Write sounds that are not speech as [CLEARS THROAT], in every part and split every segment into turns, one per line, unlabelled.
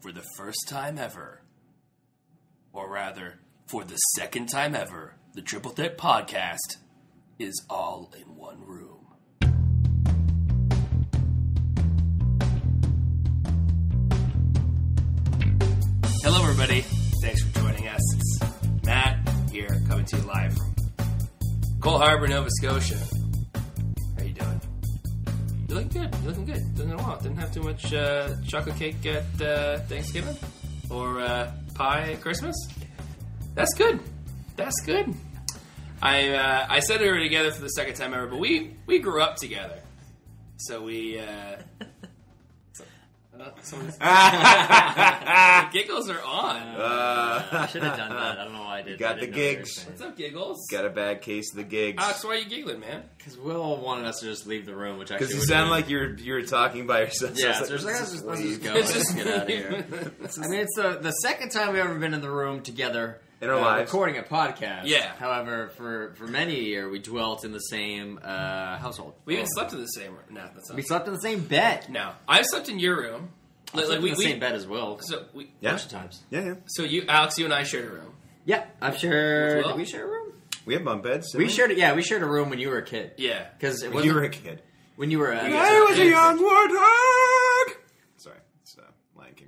for the first time ever, or rather, for the second time ever, the Triple Threat podcast is all in one room. Hello, everybody. Thanks for joining us. It's Matt here, coming to you live from Cole Harbour, Nova Scotia. How you doing? You looking good. You're looking good. Doing well. Didn't have too much uh, chocolate cake at uh, Thanksgiving or uh, pie at Christmas. That's good. That's good. I uh, I said we were together for the second time ever, but we we grew up together. So we. [LAUGHS] giggles are on.
Uh,
I should have done that. I don't know why I did.
You got
I
the
didn't know you were
gigs.
What's up, giggles?
got a bad case of the gigs.
Alex, why are you giggling, man?
Because Will wanted us to just leave the room, which actually
Because you sound
have
like you're you're talking by yourself.
yeah.
So
So
it's
just,
like,
let's, just, let's just go. Let's just get out of here. [LAUGHS] I mean, it's the the second time we've ever been in the room together
In our
uh,
lives.
recording a podcast.
Yeah.
However, for for many a year, we dwelt in the same uh, household.
We even slept in the same room. No, that's not.
We slept in the same bed.
No, I've slept in your room.
I
Like,
slept
like
in
we,
the
we
same bed as well.
so we
Yeah,
bunch of times.
yeah, yeah.
so you Alex, you and I shared a room.
Yeah, I've shared.
With Will?
Did we share a room?
We have bunk beds.
We
didn't
shared. Yeah, we shared a room when you were a kid.
Yeah,
Because
When you were a kid.
when you were. Uh,
I was a young warthog.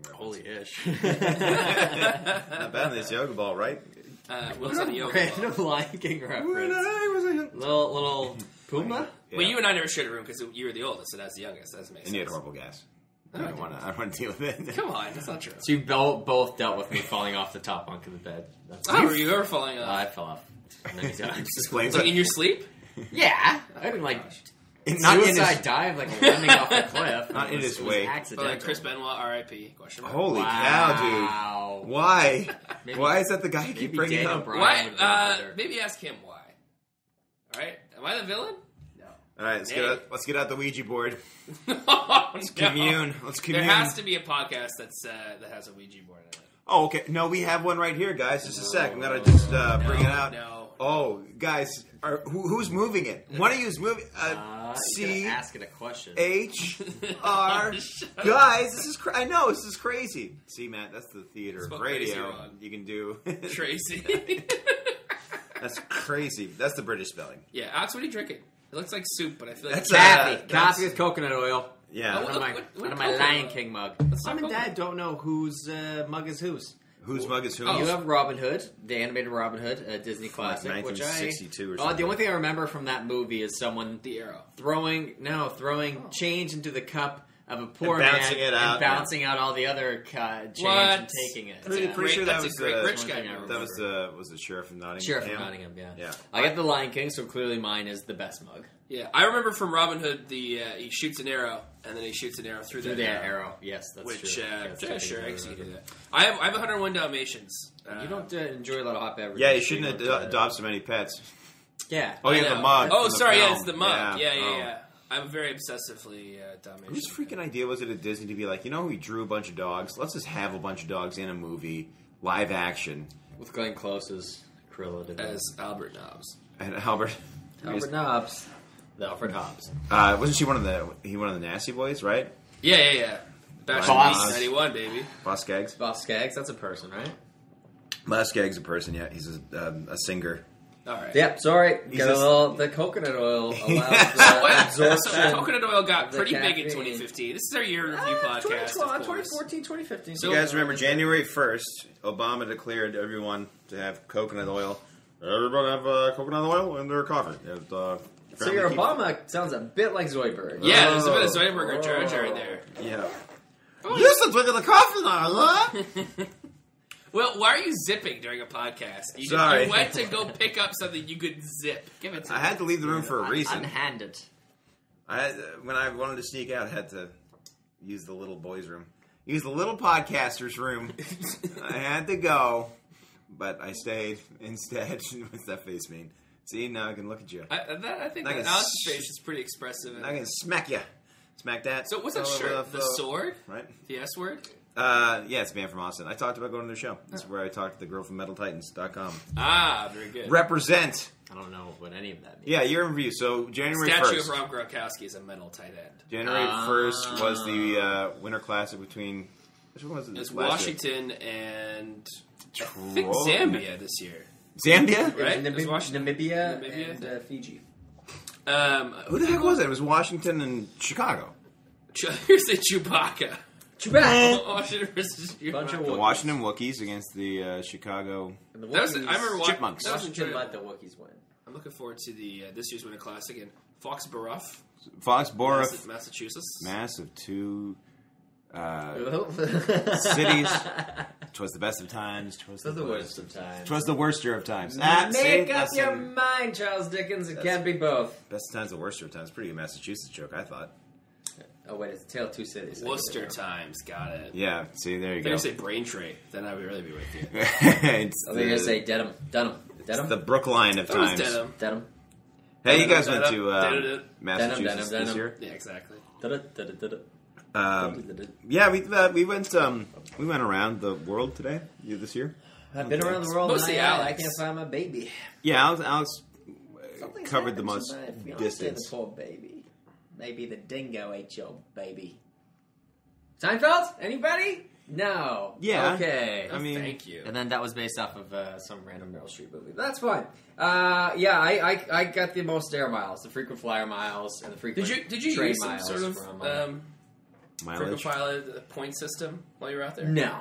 Sorry, it's uh, Lion King reference.
Holy ish. [LAUGHS]
Not bad in this yoga ball, right?
uh, Will's on the yoga. ball.
Random Lion King
When
reference.
I was a.
Little little Puma.
Yeah.
Well, you and I never shared a room because you were the oldest, and I was the youngest. That doesn't
and you had horrible gas. I don't want to. I want to deal with it. [LAUGHS]
Come on, that's not true.
So you both both dealt with me falling off the top bunk of the bed. That's
Oh, were you ever falling off?
I fell off many times.
Explains
like in your sleep?
yeah, I didn't like
Not in
suicide
his,
dive, like landing off the cliff.
Not
It
in
was-
his way.
Or
accidental.
like Chris Benoit, R.I.P. Question mark.
holy cow, dude! Why? [LAUGHS]
Maybe-
Why is that the guy you keep bringing
Daniel
up?
Bryan
Why? Uh, maybe ask him why. All right, am I the villain? No.
All right, let's
Hey.
get out, let's get out the Ouija board. [LAUGHS]
oh,
Let's
no.
commune. Let's commune.
There has to be a podcast that's uh, that has a Ouija board in it.
Oh, okay. No, we have one right here, guys. Just a sec. I'm gonna just uh, bring it out.
No.
Oh, guys, are, who, who's moving it? One of you's moving. Uh,
Uh, you
C
gotta a question.
H [LAUGHS] R. Guys, this is. Cra- I know this is crazy. See, Matt, that's the theater of
Spell crazy
radio.
wrong.
You can do. [LAUGHS]
Tracy. [LAUGHS]
that's crazy. That's the British spelling.
yeah, Alex, what are you drinking? It looks like soup, but I feel like
That's
it's
a-
Coffee,
that's-
coffee with coconut oil.
Yeah.
Oh,
Out of my,
what- what
out of my
coconut
Lion? King mug. Mom
that
and Dad don't know whose uh, mug is whose.
Whose mug is whose?
Oh.
You have Robin Hood, the animated Robin Hood, a Disney classic, which I.
1962 or
Oh,
something.
the only thing I remember from that movie is someone
the arrow.
throwing no throwing oh. change into the cup of a poor
And bouncing
man
it out,
and bouncing out all the other ca- change
What?
and taking it.
Pretty-
a
pretty
great-
sure that
that's
was
a great
the-
rich guy.
thing I
move.
That was the was the sheriff of Nottingham.
Sheriff of
Yeah.
Nottingham, yeah.
Yeah.
I got the Lion King, so clearly mine is the best mug.
Yeah, I remember from Robin Hood the uh, he shoots an arrow and then he shoots an arrow through,
Through
the
that arrow, yes, that's
which
true.
uh,
That's
yeah, sure, I
things
guess you can do that. I have I have 101 Dalmatians. Uh,
You don't uh, enjoy a lot of hot beverages.
Yeah, you shouldn't
don't,
ad- adopt so many pets.
Yeah.
Oh,
I
yeah, the mug.
Oh, sorry, yeah, it's the mug. Yeah, yeah,
Oh.
yeah. I'm very obsessively uh, Dalmatian.
Whose freaking idea was it at Disney to be like, you know, we drew a bunch of dogs. Let's just have a bunch of dogs in a movie, live action.
With Glenn Close's Cruella de
as Albert Nobbs.
And Albert,
Albert [LAUGHS] Hobbs. The Alfred Hobbs.
uh, wasn't she one of the he one of the nasty boys, right?
Yeah, yeah, yeah. Back
Boss.
in 91, baby.
Boz Scaggs.
Boz Scaggs, that's a person, right?
Boz Scaggs a person. Yeah, he's a, um, a singer.
All right.
Yep, sorry.
He's
Got a
just-
little, the coconut oil [LAUGHS] allows the [LAUGHS] absorption.
so coconut oil got
of the
pretty big in
caffeine.
2015. This is our year in
Ah,
review podcast, of course.
2014, 2015.
So-
You guys remember January first? Obama declared everyone to have coconut oil. Everybody have uh, coconut oil in their coffee. It, uh,
So your
keep-
Obama sounds a bit like Zoidberg.
Yeah, there's a bit of
Oh.
Zoidberg or Georgia right there.
Yeah. Oh. Just a drink of the coffee now, huh? [LAUGHS]
Well, why are you zipping during a podcast? You,
Sorry.
you went to go pick up something you could zip. Give it to
I
me.
had to leave the room for a reason.
Unhanded.
I had, when I wanted to sneak out, I had to use the little boys' room, use the little podcaster's room. [LAUGHS] I had to go, but I stayed [LAUGHS] instead. What's that face mean? See, now I can look at you.
I, that, I think
I
that
can
Alex's
s-
face is pretty expressive.
I can smack you, smack that.
So what's that
Oh,
shirt?
uh,
The
uh,
sword?
Right.
The S word?
Uh, yeah, it's a band from Austin. I talked about going to their show. That's where I talked to the girl from MetalTitans.com.
Ah, very good.
Represent.
I don't know what any of that means.
Yeah, year in review. So January
Statue
first.
of Rob Gronkowski is a metal tight end.
January
Ah.
first was the uh, Winter Classic between Which one was it?
It's
last year?
Washington and I think
Troll-
Zambia this year.
Zambia.
Right?
Namib-
It was Washington-
Namibia,
Namibia?
and uh, Fiji.
Um,
Who the heck was it? It was Washington and Chicago.
Ch- [LAUGHS] Here's the Chewbacca.
Chewbacca. [LAUGHS]
Washington versus Chewbacca.
Bunch of
The
Wookiees.
Washington Wookiees against the uh, Chicago.
And the
That was, I
Wookiees-
remember wa-
Chipmunks.
That was
Washington let the Wookiees win.
I'm looking forward to the uh, this year's Winter Classic in Foxborough,
Foxborough,
Massa- Massachusetts.
massive two uh,
Cities.
cities. Twas the best of times. Twas
That's the worst of times.
Twas the worster of times. Ah, see,
Make up your
a-
mind, Charles Dickens. It can't be both.
Best of times, the worster of times. Pretty good Massachusetts joke, I thought.
Oh wait, it's tale of two cities.
Worcester times, got it.
Yeah. See, there you
If
go.
you say Braintree, then I would really be with you. [LAUGHS]
it's
I was gonna say Dedham. Dedham.
it's
Dedham.
the Brookline of times.
Dedham.
Dedham.
Hey, you guys went to uh, Massachusetts this year.
Yeah, exactly.
Um, yeah, we uh, we went um, we went around the world today you- this year.
I've been around the world.
Mostly
and I, I can't find my baby.
Yeah, Alex, Alex uh,
Something's
covered the most
to my fiancé,
distance.
The poor baby. Maybe the dingo ate your baby. Seinfeld? Anybody? No.
Yeah.
Okay.
I mean,
Thank you.
And then that was based off of uh, some random Meryl Streep movie. That's fine. Uh, yeah, I, I I got the most air miles, the frequent flyer miles, and the frequent
Did you did you use some sort of
from, uh,
um, frequent
mileage.
pilot uh, point system while you were out there?
no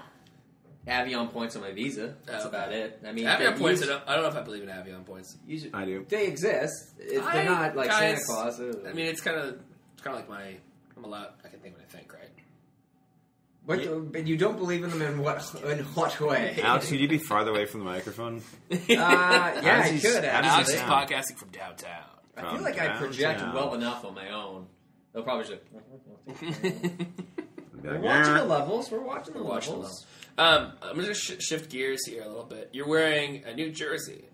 Avion points on my visa. That's
Oh, okay.
about it. I mean,
Avion points.
use-
I don't, I don't know if I believe in Avion points.
use it-
I do.
They exist. If
I-
they're not like
guys,
Santa Claus. uh,
I mean, it's kind of it's kind of like my. I'm allowed. I can think what I think, right?
What, but you don't believe in them in what in what way? [LAUGHS]
Alex, could you be farther away from the microphone? [LAUGHS]
Uh, yeah, I
he-
could.
how does he
Alex is podcasting from downtown.
I feel
From
like I project well enough on my own. They'll probably just.
Be
We're watching the levels. We're watching the
Watching
levels.
um, I'm gonna sh- shift gears here a little bit. You're wearing a New Jersey.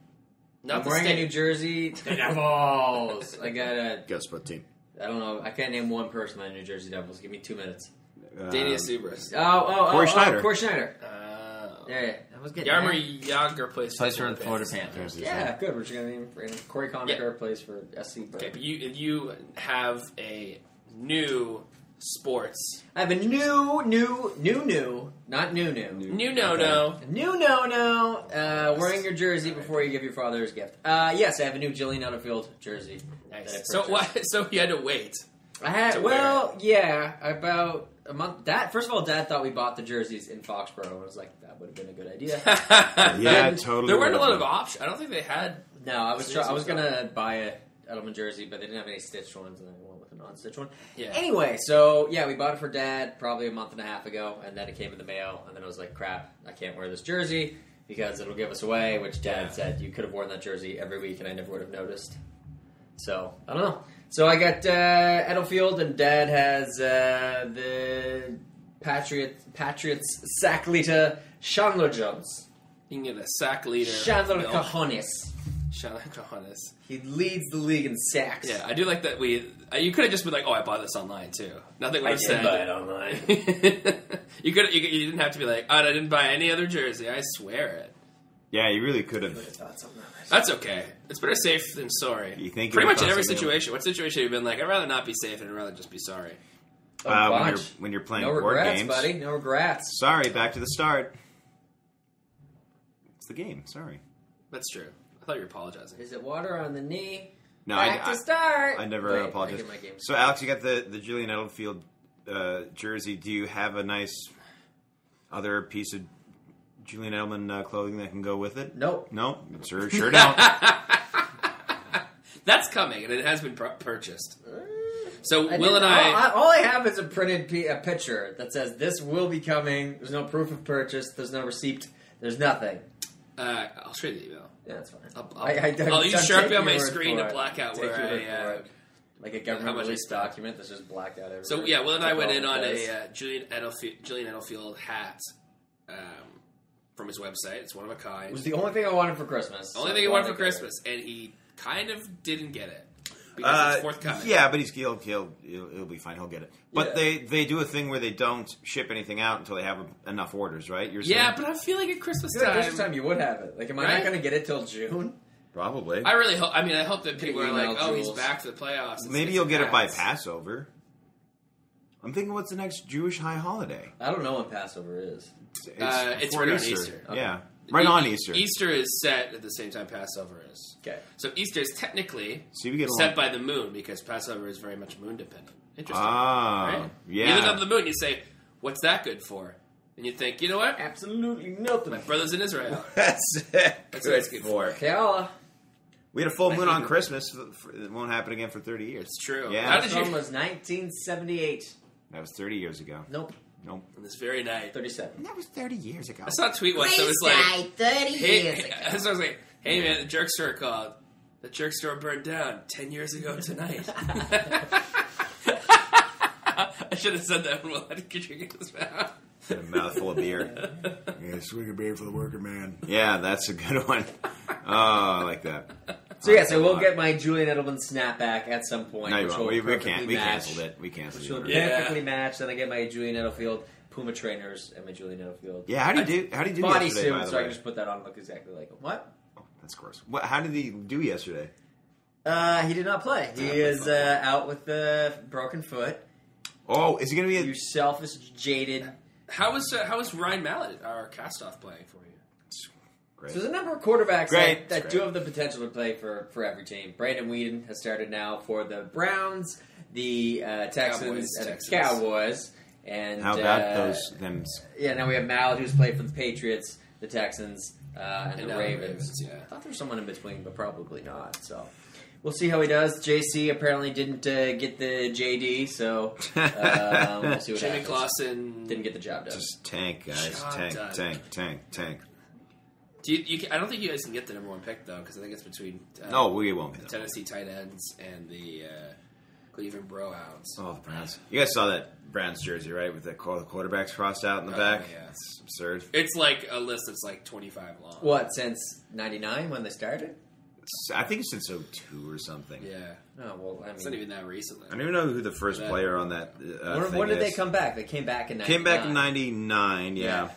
Not
I'm
the
wearing
state.
a New Jersey. The Devils. I got a.
Guess what team?
I don't know. I can't name one person on the New Jersey Devils. Give me two minutes.
Um,
Daniel Subras.
Oh, oh, oh,
Corey
oh,
Schneider.
Cory Schneider.
Uh,
Yeah, yeah. I was getting
Yarmer
there.
Jagr plays
Plays for the Florida
Panthers.
Panthers.
There's
Yeah, good. We're just gonna name him. Cory Conacher plays for SC.
Okay, but you you have a new sports
I have a new, new, new, new, not new, new.
new no no.
New no no. Uh, wearing your jersey before you give your father his gift. Uh, yes, I have a new Jillian Utterfield jersey. that I
Nice. So
purchased.
why? [LAUGHS] So you had to wait.
I had
to
well, yeah, about a month. Dad, first of all, Dad thought we bought the jerseys in Foxborough. and I was like, that would have been a good idea. [LAUGHS]
Yeah,
And [LAUGHS]
totally
There weren't a lot of options. I don't think they had.
no, I was try- I was gonna buy a Edelman jersey, but they didn't have any stitched ones, and I went with one.
Yeah.
Anyway, so yeah, we bought it for Dad probably a month and a half ago, and then it came in the mail, and then I was like, crap, I can't wear this jersey because it'll give us away. Which Dad
Yeah.
said you could have worn that jersey every week, and I never would have noticed. So I don't know. So I got uh, Edelfield, and Dad has uh, the Patriot Patriots sack leader Chandler Jones.
You can get a sack leader.
Chandler
milk.
Cajones.
Chandler Cajones.
He leads the league in sacks.
Yeah, I do like that. We uh, you could have just been like, "Oh, I bought this online too." Nothing would
I
have
did
said.
buy it online. [LAUGHS]
you could. You, you didn't have to be like, "Oh, I didn't buy any other jersey." I swear it.
Yeah, you really could have.
Thought something of.
That's okay. It's better safe than sorry.
You think
Pretty
you
much in
thought
every
something
situation. What situation have you been like? I'd rather not be safe and I'd rather just be sorry.
Oh,
Uh, when
watch.
you're when you're playing
no
board
regrets,
games.
buddy. No regrets.
Sorry, back to the start. It's the game. Sorry.
That's true. I thought you were apologizing.
Is it water on the knee?
No,
Back
I,
to start.
I, I never
Wait,
apologize.
I get my game.
So, Alex, you got the the Julian Edelfield uh, jersey. Do you have a nice other piece of Julian Edelman uh, clothing that can go with it?
Nope.
No, sure, [LAUGHS] sure don't.
That's coming, and it has been pur- purchased. So
I
Will and I,
all, I, all I have is a printed p- a picture that says this will be coming. There's no proof of purchase. There's no receipt. There's nothing.
uh, I'll show you the email.
Yeah, that's fine.
I'll, I'll,
I, I,
I'll
I'm
use
taking
Sharpie on my screen to black out
Take
where
your word
I.
for
Uh,
like a
how
government
much
release document that's just blacked out. Everywhere.
so yeah, Will and I went in on a uh, Julian Edelfield, Julian Edelfield hat um, from his website. It's one of a kind.
It was the only thing I wanted for Christmas.
Only
So
thing he
I'm
wanted for
I got it.
Christmas, and he kind of didn't get it because
Uh,
it's forthcoming.
yeah, but he's he'll, he'll he'll he'll be fine. He'll get it. But
Yeah.
they they do a thing where they don't ship anything out until they have enough orders, right? You're
yeah, but I feel like at Christmas
Good,
time,
Christmas time you would have it. Like, am I
Right?
not going to get it till June?
probably.
I really hope. I mean, I hope that people are
email
like, "Oh, he's
Jules.
back to the playoffs." Let's
Maybe
get
you'll
some
get it by
hats.
Passover. I'm thinking, what's the next Jewish high holiday?
I don't know what Passover is.
It's,
Uh, it's
before
right on Easter.
Yeah, right on
E-
Easter.
Easter is set at the same time Passover is.
Okay.
So Easter is technically
See, we get
set
along.
by the moon because Passover is very much moon dependent. Interesting.
Ah,
right?
yeah.
You look up the moon, you say, "What's that good for?" And you think, you know what?
Absolutely nothing.
My brother's in Israel. [LAUGHS]
That's it.
That's what it's good for.
Keala.
We had a full
I
moon on
it.
Christmas. It won't happen again for 30 years.
It's true.
Yeah.
How
This
did
one
you?
was 1978.
That was 30 years ago.
Nope.
Nope.
On this very night,
37.
That was 30 years ago.
I saw a tweet once that was like,
thirty
"Hey,"
years ago.
I was like, "Hey man, the jerk store called. The jerk store burned down ten years ago tonight." [LAUGHS] I should have said that when we had to drink this mouth.
a mouthful of beer. [LAUGHS] yeah, swig of beer for the worker man. Yeah, that's a good one. Oh, I like that.
So yeah, so we'll get my Julian Edelman snapback at some point.
No, you
which
won't.
will
We, we can't. We canceled it. We canceled
Which will
it.
Yeah.
perfectly match. Then I get my Julian Edelfield Puma trainers and my Julian Edelfield
Yeah, how do you do? How do you do
body
yesterday? By
suit,
the
so I can just put that on and look exactly like him. What?
Oh, that's gross. What? How did he do yesterday?
Uh, he did not play. He is uh, out with the broken foot.
Oh, is he going to be?
You
A,
selfish, jaded.
How was uh, how was Ryan Mallett, our cast-off, playing for you?
Great.
So there's a number of quarterbacks
Great.
that, that do have the potential to play for, for every team. Brandon Weeden has started now for the Browns, the uh, Texans,
Cowboys,
and
Texans.
the Cowboys. And
How about
uh,
those? Them.
Yeah, now we have Mallett, who's played for the Patriots, the Texans, uh, and,
And
the
the
Ravens.
Ravens, yeah.
I thought there was someone in between, but probably not. So we'll see how he does. JC apparently didn't uh, get the JD, so [LAUGHS] um, we'll see what
Jimmy
happens.
Clausen.
Didn't get the job done.
Just tank, guys.
Job
tank,
done.
tank, tank, tank.
Do you, you can, I don't think you guys can get the number one pick though, because I think it's between uh,
No, we won't be.
the Tennessee Titans and the uh, Cleveland Browns.
Oh, the Browns. You guys saw that Browns jersey, right? With the qu- the quarterbacks crossed out in the
Oh,
back.
yeah.
It's absurd.
It's like a list that's like twenty five long.
What since '99 when they started?
It's, I think it's since 02 or something.
Yeah,
Oh well, I
it's not even that recently.
I don't even know who the first
That-
player on that. Uh,
when,
thing
when did they come back? They came back in '99.
Came back in '99. Yeah.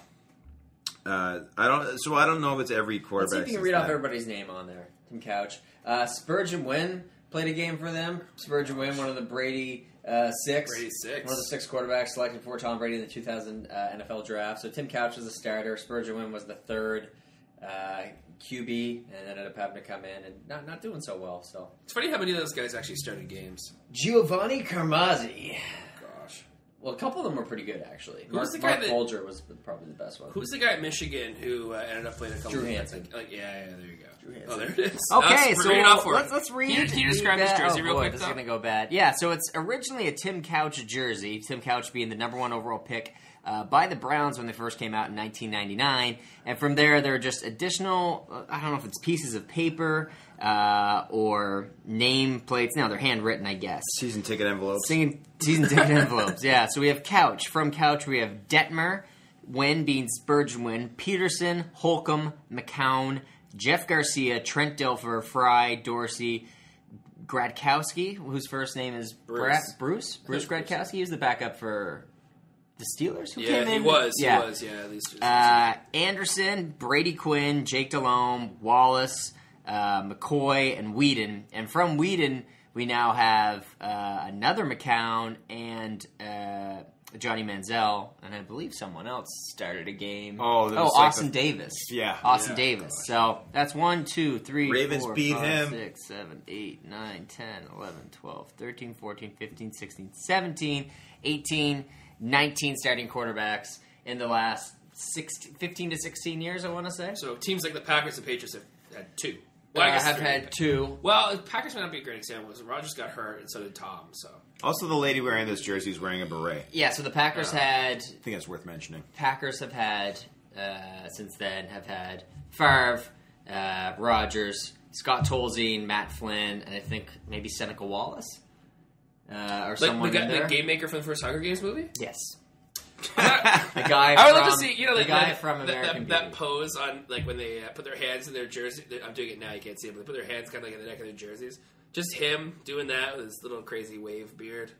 Uh, I don't. So I don't know if it's every quarterback.
Let's see if you can
since
read off everybody's name on there. Tim Couch, uh, Spergon Wynn played a game for them. Spergon Wynn, one of the Brady uh, six.
Brady six.
One of the six quarterbacks selected for Tom Brady in the 2000 uh, NFL draft. So Tim Couch was the starter. Spergon Wynn was the third uh, QB, and ended up having to come in and not not doing so well. So
It's funny how many of those guys actually started games.
Giovanni Carmazzi.
Gosh,
Well, a couple of them were pretty good actually.
Who
Mark,
was the guy
Mark
that-
Bulger was probably the best one.
who's the guy at Michigan who uh, ended up playing a couple?
Drew
of
Henson.
Like, like, yeah, yeah, there you go.
Drew
Oh,
Henson.
there it is.
Okay,
That's- we're
so
reading off for
let's,
it.
let's read.
Can you, can you
read
describe this
that-
jersey
oh,
real
boy,
quick?
This is
though?
going to go bad. Yeah, so it's originally a Tim Couch jersey. Tim Couch being the number one overall pick uh, by the Browns when they first came out in 1999, and from there there are just additional. uh, I don't know if it's pieces of paper uh, or name plates. No, they're handwritten, I guess.
Season ticket envelopes.
Singing season ticket envelopes. Yeah. So we have Couch. From Couch, we have Detmer, Wynn being Spergon Peterson, Holcomb, McCown, Jeff Garcia, Trent Dilfer, Frye, Dorsey, Gradkowski, whose first name is
Bruce.
Bruce. Bruce
Bruce.
Gradkowski. He was the backup for the Steelers. Who
Yeah,
came
he
in?
was.
Yeah.
He was. Yeah, at least.
Uh, Anderson, Brady Quinn, Jake Delhomme, Wallace, uh, McCoy, and Weeden. And from Weeden, we now have uh, another McCown and uh, Johnny Manziel, and I believe someone else started a game.
Oh,
oh,
like
Austin
the-
Davis.
Yeah.
Austin
Yeah.
Davis. So that's one, two, three,
Ravens
four,
beat
five,
him.
six, seven, eight, nine, 10, 11, 12, 13, 14, 15, 16, 17, 18, 19 starting quarterbacks in the last 16, 15 to 16 years, I want to say.
so teams like the Packers and Patriots have had two.
Well, I
guess
have
three.
had two.
Well, the Packers might not be a great example because Rodgers got hurt and so did Tom. So
Also, the lady wearing this jersey is wearing a beret.
Yeah, so the Packers
Uh,
had
I think that's worth mentioning.
Packers have had uh, since then have had Favre, uh, Rodgers, Scott Tolzien, Matt Flynn, and I think maybe Seneca Wallace uh, or
like
someone
the, guy,
in
the game maker from the first Hunger Games movie.
Yes,
I
the guy.
I would
from,
love to see you know
the
like,
guy
that,
from American
that, that
Beauty.
pose on like when they uh, put their hands in their jersey. I'm doing it now. You can't see it, but they put their hands kind of like in the neck of their jerseys. Just him doing that with his little crazy wave beard,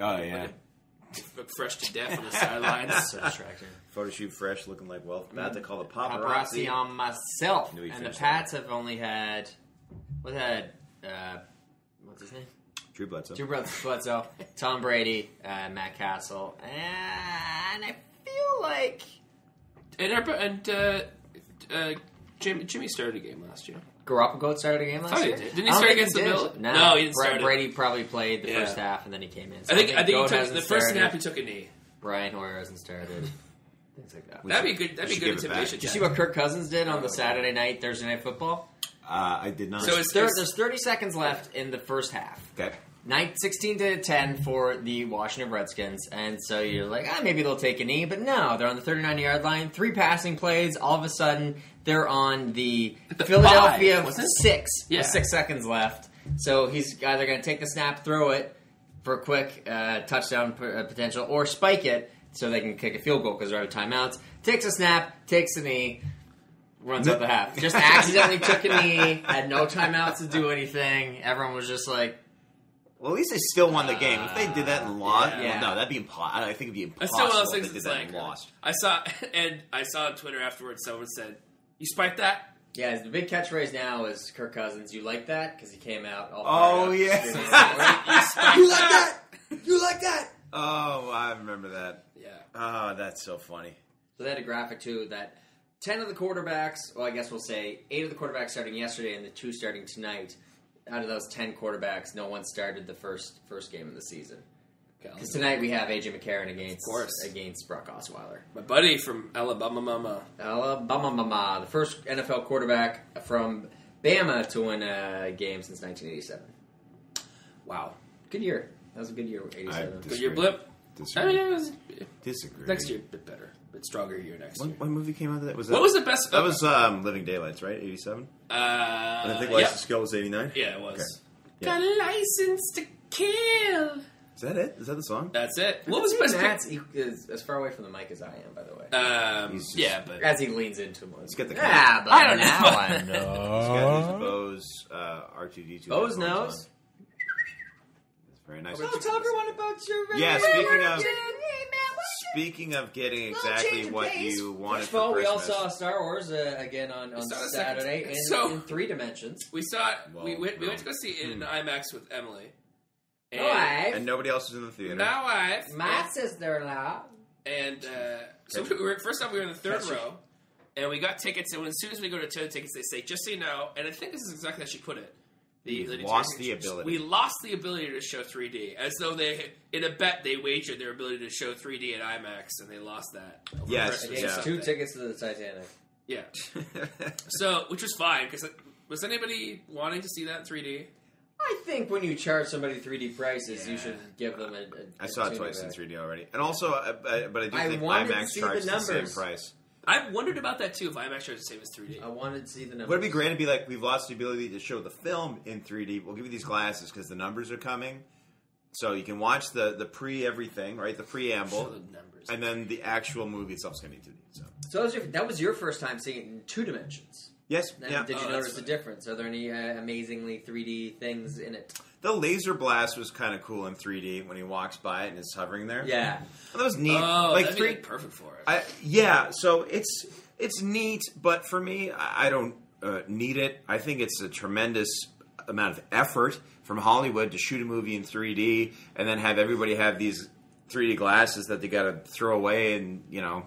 Oh yeah.
look fresh to death on the sidelines.
so distracting.
Photo shoot fresh, looking like well. About to call the
Paparazzi
paparazzi.
on myself,
Knew he
and the
finished
Pats have only had what had uh, what's his name?
Drew Bledsoe.
Drew Bledsoe, Tom Brady, uh, Matt Cassel, and I feel like
And, our, and uh, uh, Jimmy, Jimmy started a game last year.
Garoppolo started a game last
thought he
year.
did. Didn't he start
think
against the. Bills?
No,
No, he didn't
Brad
start.
Brady probably played the
Yeah.
first half and then he came in. So
I think I think
Goat
he took the first
started.
snap. He took a knee.
Brian Hoyer hasn't started. Things like that.
We
That'd be good. That'd be good
give
intimidation.
Did you see what Kirk Cousins did on the Saturday night, Thursday night football?
Uh, I did not.
So it's-
There, there's 30 seconds left in the first half.
okay.
Nine, 16 to 10 for the Washington Redskins. And so you're like, ah, maybe they'll take a knee. But no, they're on the 39 yard line. Three passing plays. All of a sudden, they're on the,
The
Philadelphia
five,
six
Yeah.
with six seconds left. So he's either going to take the snap, throw it for a quick uh, touchdown p- uh, potential, or spike it so they can kick a field goal because they're out of timeouts. Takes a snap, takes a knee, runs out the half. [LAUGHS] Just accidentally took a knee, had no timeouts to do anything. Everyone was just like,
Well, at least they still won the game. If they did that and lost,
yeah.
well, no, that'd be impossible. I think it'd be
That's
impossible
still one of those
if
things.
they
It's
did that
like
and lost.
I saw [LAUGHS] and I saw on Twitter afterwards. Someone said, "You spiked that."
Yeah, the big catchphrase now is Kirk Cousins. You like that because he came out. All
Oh,
fired up,
yeah.
screaming for it.
You like that? You like that? Oh, I remember that.
Yeah.
Oh, that's so funny.
so they had a graphic too that ten of the quarterbacks. Well, I guess we'll say eight of the quarterbacks starting yesterday and the two starting tonight. Out of those ten quarterbacks, no one started the first first game of the season. Because tonight we have AJ McCarron against
Of course.
against Brock Osweiler.
My buddy from Alabama, Mama.
Alabama, mama, the first NFL quarterback from Bama to win a game since 1987.
Wow.
Good year. That was a good year.
I
87.
Good year blip. I mean, it was,
Disagree.
next year, a bit better, bit stronger year next
What,
year.
what movie came out of that? Was that?
What was the best?
That was um, Living Daylights, right? Eighty-seven.
Uh,
and I think
yeah.
License to Kill was eighty-nine.
Yeah, it was.
Okay.
Got a license to kill.
Is that it? Is that the song?
That's it. What was the best?
Matt's he is as far away from the mic as I am, by the way.
Um,
He's just-
yeah, but
as he leans into him.
Let's get the
Ah, but
I don't know.
now I [LAUGHS]
He's
know.
got his Bose uh, R2D2.
Bose
headphones
knows.
on. It's very nice.
Oh, tell everyone about your.
Yeah, speaking of-
Hey, man, what's
Speaking of getting exactly
change of
what
pace.
you wanted
First of all,
for
we all
Christmas.
saw Star Wars uh, again on, on
saw the second-
Saturday in,
So-
in three dimensions.
we saw it. we,
Well,
went, we went to go see it in
Hmm.
IMAX with Emily. And
Alright.
and nobody else was in the theater.
my wife.
My sister-in-law.
And uh, so we were first off we were in the third
Catch
row, and we got tickets. And when, as soon as we go to turn tickets, they say, "Just so you know," and I think this is exactly how she put it. The,
We
the
lost
deterioration-
the ability.
We lost the ability to show 3D, as though they in a bet they wagered their ability to show 3D at IMAX, and they lost that.
Yes, yeah.
something.
Two tickets to the Titanic.
Yeah. [LAUGHS] So, which was fine because was anybody wanting to see that in 3D?
I think when you charge somebody 3D prices, you should give them a. a
I saw it
a
twice in 3D already, and also, uh, but I do
I
think IMAX
see the
charges the, same price.
I've wondered about that too. If IMAX charges the same as 3D.
I wanted to see the numbers.
Would it be great to be like, we've lost the ability to show the film in 3D. We'll give you these glasses because the numbers are coming, so you can watch the the pre everything, right? The
Show
preamble,
the numbers.
and then the actual movie itself is going to be 2D. So
So that was, your, that was your first time seeing it in two dimensions.
yes,
Now,
yeah.
Did you
Oh,
notice
that's
the difference? Are there any uh, amazingly 3D things in it?
The laser blast was kind of cool in 3D when he walks by it and is hovering there.
Yeah.
that was neat.
oh,
like
that'd
three,
be like perfect for it.
I, yeah, so it's it's neat, but for me, I, I don't uh, need it. I think it's a tremendous amount of effort from Hollywood to shoot a movie in 3D and then have everybody have these 3D glasses that they got to throw away and you know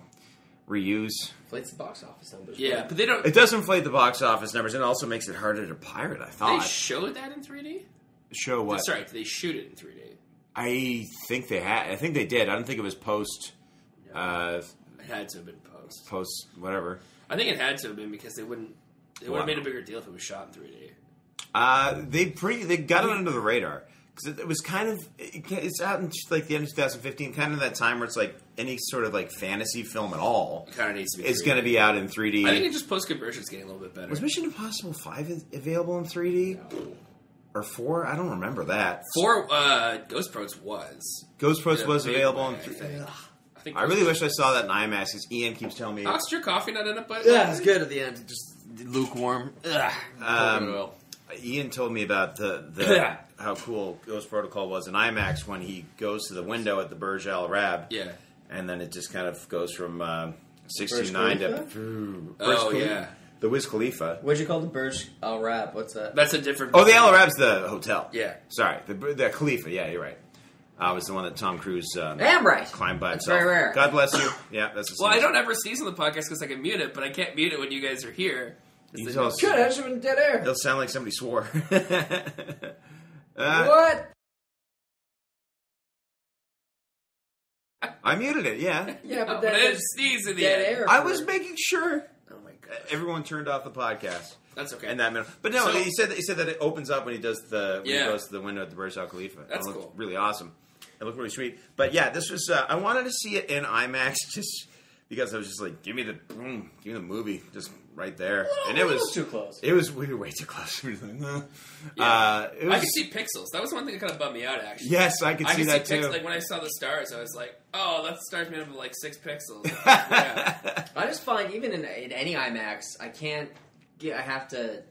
reuse.
Inflates the box office numbers.
yeah, but they don't.
It does inflate the box office numbers and also makes it harder to pirate. I thought They
showed that in 3D.
Show what?
Sorry, they shoot it in 3D.
I think they had. I think they did. I don't think it was post. Uh,
It had to have been post.
post whatever.
I think it had to have been because they wouldn't. They would
Wow.
have made a bigger deal if it was shot in 3D.
Uh, they pretty they got it under the radar because it, it was kind of it, it's out in like the end of 2015, kind of that time where it's like any sort of like fantasy film at all
kind of needs to be.
is going to be out in 3D.
I think it just post conversion is getting a little bit better.
was Mission Impossible Five available in 3D or four? I don't remember that.
Four uh, Ghost Pros was.
Ghost Post
Yeah,
was available
way,
in
I
3D.
think. I think.
I really wish I saw that in IMAX because Ian keeps telling me.
Ox, your coffee not end up. By
Yeah, it's good at the end. Just lukewarm. Ugh.
Um, Ian told me about the, the how cool Ghost Protocol was in IMAX when he goes to the window at the Burj Al Arab.
Yeah.
and then it just kind of goes from uh, 69 to
Oh
Khalifa.
yeah.
The Wiz Khalifa.
What'd you call the Burj Al Arab? What's that?
That's a different.
Oh, the Al Arab's the hotel.
Yeah.
Sorry, the the Khalifa. Yeah, you're right. Uh, was the one that Tom Cruise um,
I am right.
climbed by
That's
himself.
very rare.
God bless you. Yeah, that's the
Well, I don't ever sneeze on the podcast because I can mute it, but I can't mute it when you guys are here.
You
then
tell us-
Good, I just been dead air.
It'll sound like somebody swore. [LAUGHS] Uh,
what?
I muted it. Yeah, [LAUGHS]
Yeah,
No,
but
but
that
I didn't sneeze in the
dead
end.
air.
I was making sure. Everyone turned off the podcast.
that's okay.
And that minute. But no,
So-
he said that, he said that it opens up when he does the when
Yeah.
he goes to the window at the Burj Al Khalifa.
That's
it looked
cool.
Really awesome. It looked really sweet. But yeah, this was. Uh, I wanted to see it in IMAX [LAUGHS] just because I was just like, give me the boom, give me the movie, just right there. and it
a
was
too close.
It was we were way too close. [LAUGHS] We like, "No."
Yeah.
uh, it was,
I could see pixels. That was one thing that kind of bummed me out. Actually,
Yes, I could
I
see
could
that
see
too.
pix- like when I saw the stars, I was like, "Oh, that star's made up of like six pixels." yeah. [LAUGHS]
I just find even in, in any IMAX, I can't get. I have to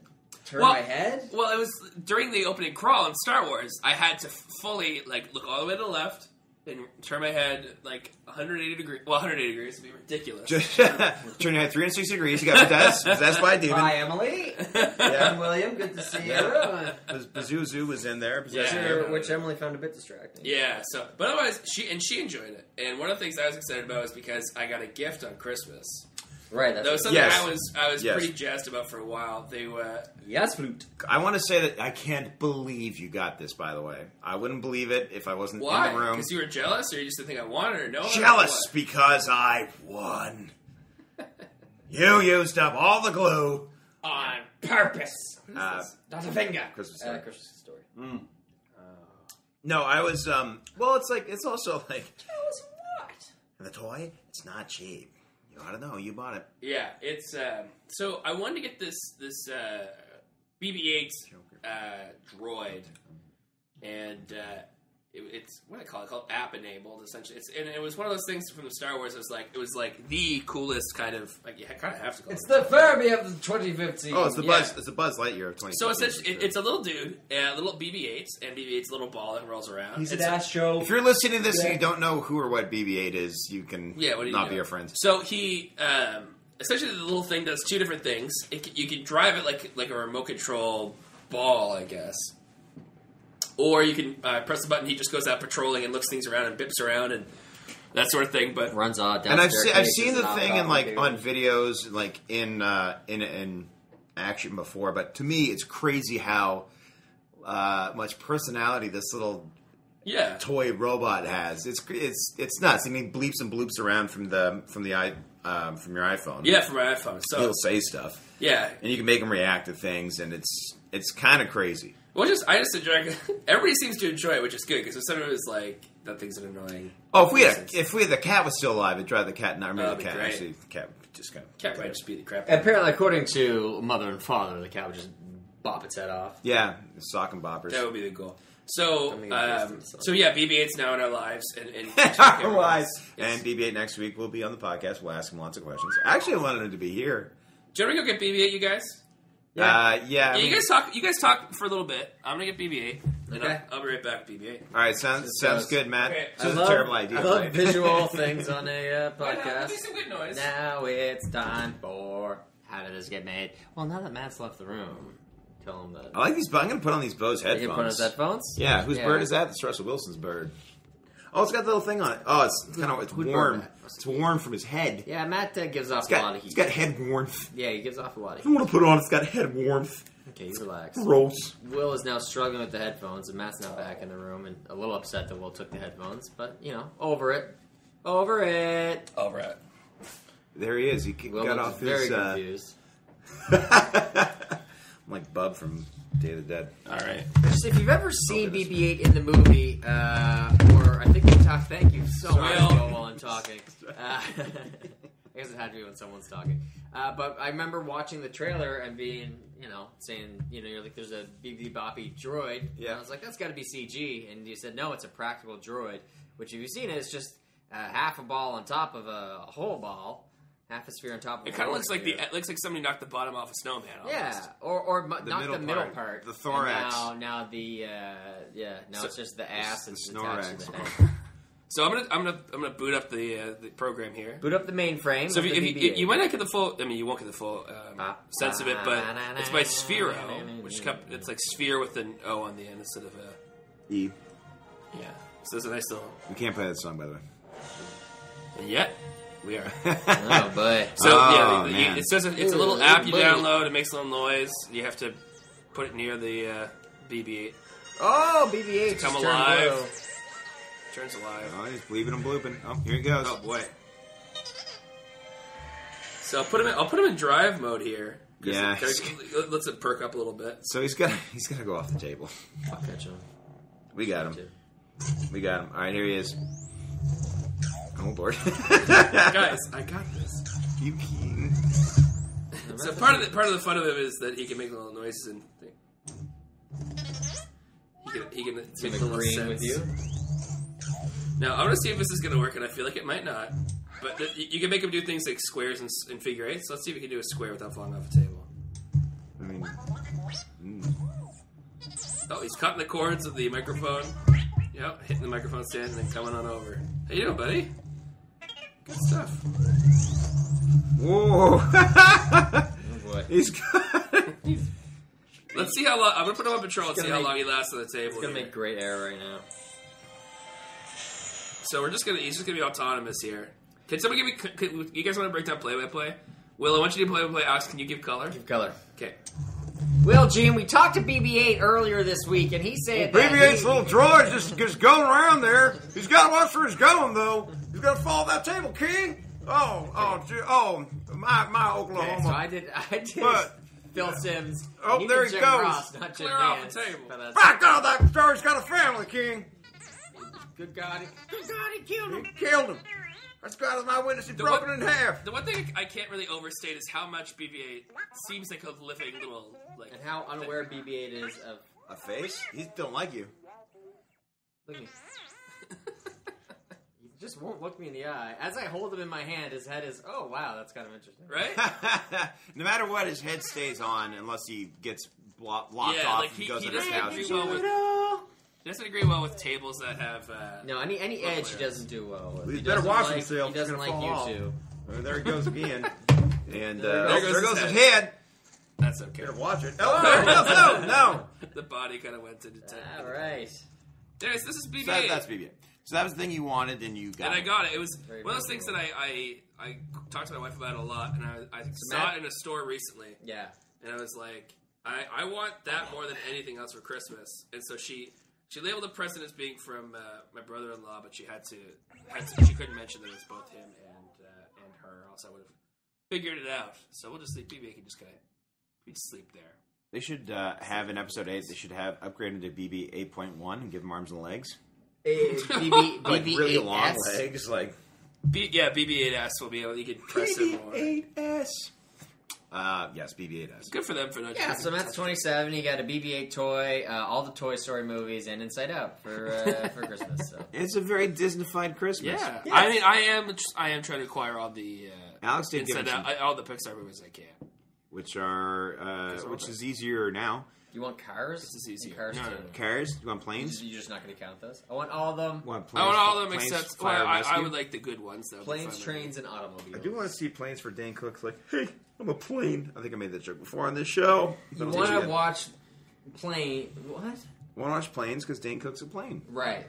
turn
Well-
my head.
Well, it was during the opening crawl in Star Wars. I had to fully like look all the way to the left and turn my head like 180 degrees. Well, 180 degrees would be ridiculous.
Just [LAUGHS] turn your head 360 degrees. You got possessed, possessed by a demon.
Hi, Emily. [LAUGHS]
Yeah.
William. Good to see you.
Yeah. Pazuzu was in there. possessing
Yeah.
him.
Which Emily found a bit distracting.
Yeah, so but otherwise she and she enjoyed it. And one of the things I was excited about was because I got a gift on Christmas.
Right. That's
That was something
Yes.
I was I was
Yes.
pretty jazzed about for a while. They uh,
yes, flute.
I want to say that I can't believe you got this. By the way, I wouldn't believe it if I wasn't
why?
in the room.
Because you were jealous, or you just didn't think I wanted, or no?
Jealous
Or what?
because I won. [LAUGHS] you used up all the glue.
on purpose.
Uh,
Not a finger.
Christmas
Uh,
story.
Christmas story.
No, I was. um Well, it's like it's also like
Jealous what?
the toy. It's not cheap. You ought to know. You bought it.
Yeah, it's um, so I wanted to get this this uh, BB-8 uh, droid, and uh, it, it's what I call it called app enabled essentially. It's and it was one of those things from the Star Wars. It was like it was like the coolest kind of like you kind of have to call
It's
it.
the Furby of 2015.
Oh, it's the
Yeah.
Buzz. It's the Buzz Lightyear of twenty.
So essentially, it, it's a little dude, a little BB-8, and BB-8's a little ball that rolls around.
He's an
It's a-
Astro.
If you're listening to this and you don't know who or what BB-8 is, you can
Yeah, what do you
not
know?
be your friends.
So he um, essentially the little thing does two different things. It, you can drive it like like a remote control ball, I guess, or you can uh, press the button. He just goes out patrolling and looks things around and bips around and that sort of thing. But
runs on.
and I've seen I've seen the thing in like on videos, like in uh, in in action before. But to me, it's crazy how uh, much personality this little
yeah,
toy robot has. It's it's it's nuts. I mean, he bleeps and bloops around from the from the i um, from your iPhone.
yeah, from my iPhone. So
he'll say stuff,
yeah,
and you can make him react to things, and it's it's kind of crazy.
Well, just I just enjoy. [LAUGHS] Everybody seems to enjoy it, which is good because if someone was like that thing's an annoying.
Oh, if we had
nuisance.
if we had the cat was still alive, I'd drive the cat. Not remember
That'd
the cat.
great.
Actually, the cat just kind of
cat might just beat the crap. out of it.
Apparently, according to mother and father, the cat would just bop its head off.
Yeah, sock and boppers.
That would be the goal. So,
Don't make it
um,
so.
so yeah, BB-8's now in our lives, and, and [LAUGHS]
Our lives.
Yes.
And BB-8 next week will be on the podcast. We'll ask him lots of questions. Actually, I wanted him to be here.
Do you want to go get BB-8, you guys?
Yeah, uh, yeah. I
Yeah, you
mean-
guys talk. You guys talk for a little bit. I'm gonna get BB-8, and
Okay.
I'll, I'll be right back. with BB-8.
all right, sounds sounds
sounds-
good, Matt.
Okay.
This
I
is
love,
a terrible idea.
I love
right?
visual [LAUGHS] things on a uh,
Why not?
podcast.
Make some good noise.
Now it's time for how did this get made? Well, now that Matt's left the room, tell him that.
I like these. I'm going to put on these Bose
you can put on
headphones.
his headphones.
Yeah, whose
Yeah.
bird is that? That's Russell Wilson's bird. Oh, it's got the little thing on it. Oh, it's kind of it's warm. It's warm from his head.
Yeah, Matt uh, gives off
It's
a lot of heat.
it's got head warmth.
yeah, he gives off a lot of
I
heat.
don't want to put it on. It's got head warmth.
Okay, you relax.
Gross.
Will is now struggling with the headphones, and Matt's not back in the room, and a little upset that Will took the headphones. But you know, over it, over it.
Over it.
There he is. He
Will
got
looks
off
very
his. Uh,
confused. [LAUGHS]
I'm like Bub from Day of the Dead.
All right.
Just if you've ever seen. BB-8 in the movie, uh, or I think we talked. Thank you so much
Will.
Will, while I'm talking. [LAUGHS] Uh, [LAUGHS] I guess it had to be when someone's talking. Uh, but I remember watching the trailer and being, you know, saying, you know, you're like, there's a BB Boppy droid. And
Yeah.
I was like, that's got to be CG. And you said, no, it's a practical droid. Which, if you've seen it, it's just uh, half a ball on top of a, whole ball, half a sphere on top of.
It
a
kind of looks like the. It looks like somebody knocked the bottom off a snowman. Almost.
Yeah, or or mu-
The
not
middle
the middle
part,
part,
the
And
thorax.
Now, now the uh, yeah, now
So-
it's just the ass
the
and it's attached to
snorax.
the head. [LAUGHS]
So I'm gonna I'm gonna I'm gonna boot up the uh, the program here.
Boot up the mainframe.
So if
with
you,
the
if you,
BB-8.
you might not get the full, I mean, you won't get the full um,
Ah.
sense of it, but it's by Sphero, which kept, it's like sphere with an O on the end instead of a
E.
yeah. So it's a nice little.
We can't play that song, by the way.
And yet we are. [LAUGHS]
Oh boy.
So
Oh,
yeah, the- the-
man.
it says it- it's a little app you download. It makes a little noise. You have to put it near the uh, BB-8.
Oh, BB-8
To come
just
alive.
blue.
Turns alive.
Oh, he's bleeping and blooping. Oh, here he goes.
Oh boy. So I'll put him. In, I'll put him in drive mode here.
Yeah.
it kinda- let's it perk up a little bit.
So he's gonna [LAUGHS] he's gonna go off the table.
I'll catch him.
We got him. We got him. All right, here he is. Oh lord, [LAUGHS]
Guys, I got this.
you Keaton.
So part of the part of the fun of it is that he can make little noises and he can he can make little
agreeing
sense.
with you.
Now I'm gonna see if this is gonna work, and I feel like it might not. But th- you can make him do things like squares and, and figure eights. So let's see if we can do a square without falling off the table.
I mean, mm.
Oh, he's cutting the cords of the microphone. Yep, hitting the microphone stand and then coming on over. How you doing, buddy? Good stuff.
whoa, [LAUGHS]
Oh boy.
he's got.
Let's see how long. I'm gonna put him on patrol and see
gonna
how
make-
long he lasts on the table.
He's gonna
here.
make great air right now.
So we're just gonna. He's just gonna be autonomous here. Can someone give me? Can, can- you guys want to break down play by play? Will, I want you to do play by play. Alex, can you give color?
Give color.
Okay.
Well, Gene, we talked to BB-8 earlier this week, and he said that
BB-8's
he-
little droid just, just going around there. He's got to watch where he's going, though. He's got to follow that table, King. Oh, oh, gee, oh, my, my Oklahoma.
Okay, so I did. I did.
But-
Phil Simms.
Oh,
You
there he
Jim
goes.
Ross, not Jim
off
Nantz,
the table.
but that's-
By God, that story's got a family, King.
Good God! he- Good God! He killed him.
He killed him. That's God is my witness. He
The
broke
one-
it in half.
The one thing I can't really overstate is how much BB-8 seems like a living little like.
And how unaware BB-8 is of.
A face? He don't like you.
Look at me. He just won't look me in the eye. As I hold him in my hand, his head is. Oh wow, that's kind of interesting.
Right? [LAUGHS]
no matter what, his head stays on unless he gets blo- locked
Yeah,
off
like
and
he-
goes
he
on his
doesn't
couch.
agree well with- He doesn't agree well with tables that have. Uh,
No, any any edge he doesn't do well with.
He
He
better
doesn't
watch
like,
himself.
He doesn't like
fall
you
off.
two.
Oh, there he goes again. [LAUGHS] And
There
uh,
goes
there
his
goes his
head.
head.
that's okay.
Better watch it. Oh, no, no, no, no. [LAUGHS]
The body kind of went into. ten-
All right.
Anyways, this is BB-8.
So that's BB-8. So that was the thing you wanted, and you got
and I got it. It was
Very
one of those
very
things that I, I I talked to my wife about a lot, and I, I saw
Matt-
it in a store recently,
Yeah.
and I was like, I, I want that more than anything else for Christmas. And so she she labeled the present as being from uh, my brother-in-law, but she had to had to, she couldn't mention that it was both him and uh, and her, else I would have figured it out. So we'll just leave BB can just kind of we sleep there.
They should uh, have in episode 8, they should have upgraded to BB 8.1 and give him arms and legs.
BB [LAUGHS]
Like really
BB-8S.
long legs, like
B, yeah, BB-8S will be able. You can press it more.
BB-8S. Uh, yes, BB-8S.
Good for them for not.
Yeah, so Matt's 27. You got a BB-8 toy, uh, all the Toy Story movies, and Inside Out for uh, [LAUGHS] for Christmas. So
It's a very Disneyfied Christmas.
Yeah,
Yes.
I mean, I am. just- I am trying to acquire all the uh,
Alex did give
inside
him
out,
some-
I- all the Pixar movies I can.
Which are uh,
Because
which
over.
is easier now.
You want cars?
This is easier.
Cars
No, no, no.
Cars? You want planes?
You're just not going to count those. I want all of them.
Want
I want all of them
planes,
except.
fire
Well, I, I would like the good ones though.
Planes, trains, and automobiles.
I do want to see planes for Dane Cook's like, hey, I'm a plane. I think I made that joke before on this show.
You want to watch plane? What?
Want to watch planes because Dane Cook's a plane,
Right.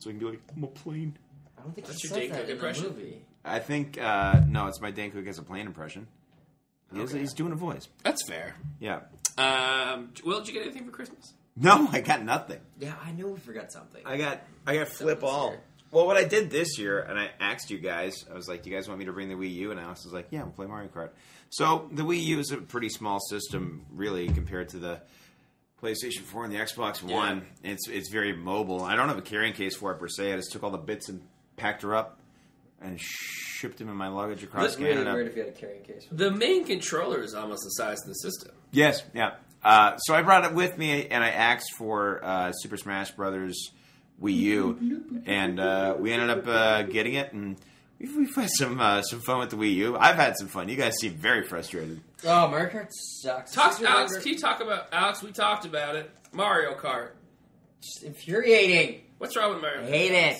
so we can be like, I'm a plane.
I don't think
That's your
said
Dane
that
Cook impression?
movie.
I think uh, no, it's my Dane Cook as a plane impression. He is- he's doing a voice.
That's fair.
Yeah.
Um, Will, did you get anything for Christmas?
No, I got nothing.
Yeah, I know we forgot something.
I got I got flip
Something's
all.
here.
Well, what I did this year, and I asked you guys, I was like, "Do you guys want me to bring the Wii U?" And Alex was like, "Yeah, we'll play Mario Kart." So the Wii U is a pretty small system, really, compared to the PlayStation 4 and the Xbox One. It's it's very mobile. I don't have a carrying case for it per se. I just took all the bits and packed her up and shipped them in my luggage across
That's really
Canada.
weird if you had a carrying case.
The main controller is almost the size of the system.
Yes, yeah. Uh, so I brought it with me, and I asked for uh, Super Smash Brothers Wii U, and uh, we ended up uh, getting it, and we've, we've had some uh, some fun with the Wii U. I've had some fun. You guys seem very frustrated.
Oh, Mario Kart sucks.
Talk,
It's just
Alex.
remember-
Can you talk about Alex? We talked about it. Mario Kart.
Just infuriating.
What's wrong with Mario?
I hate it.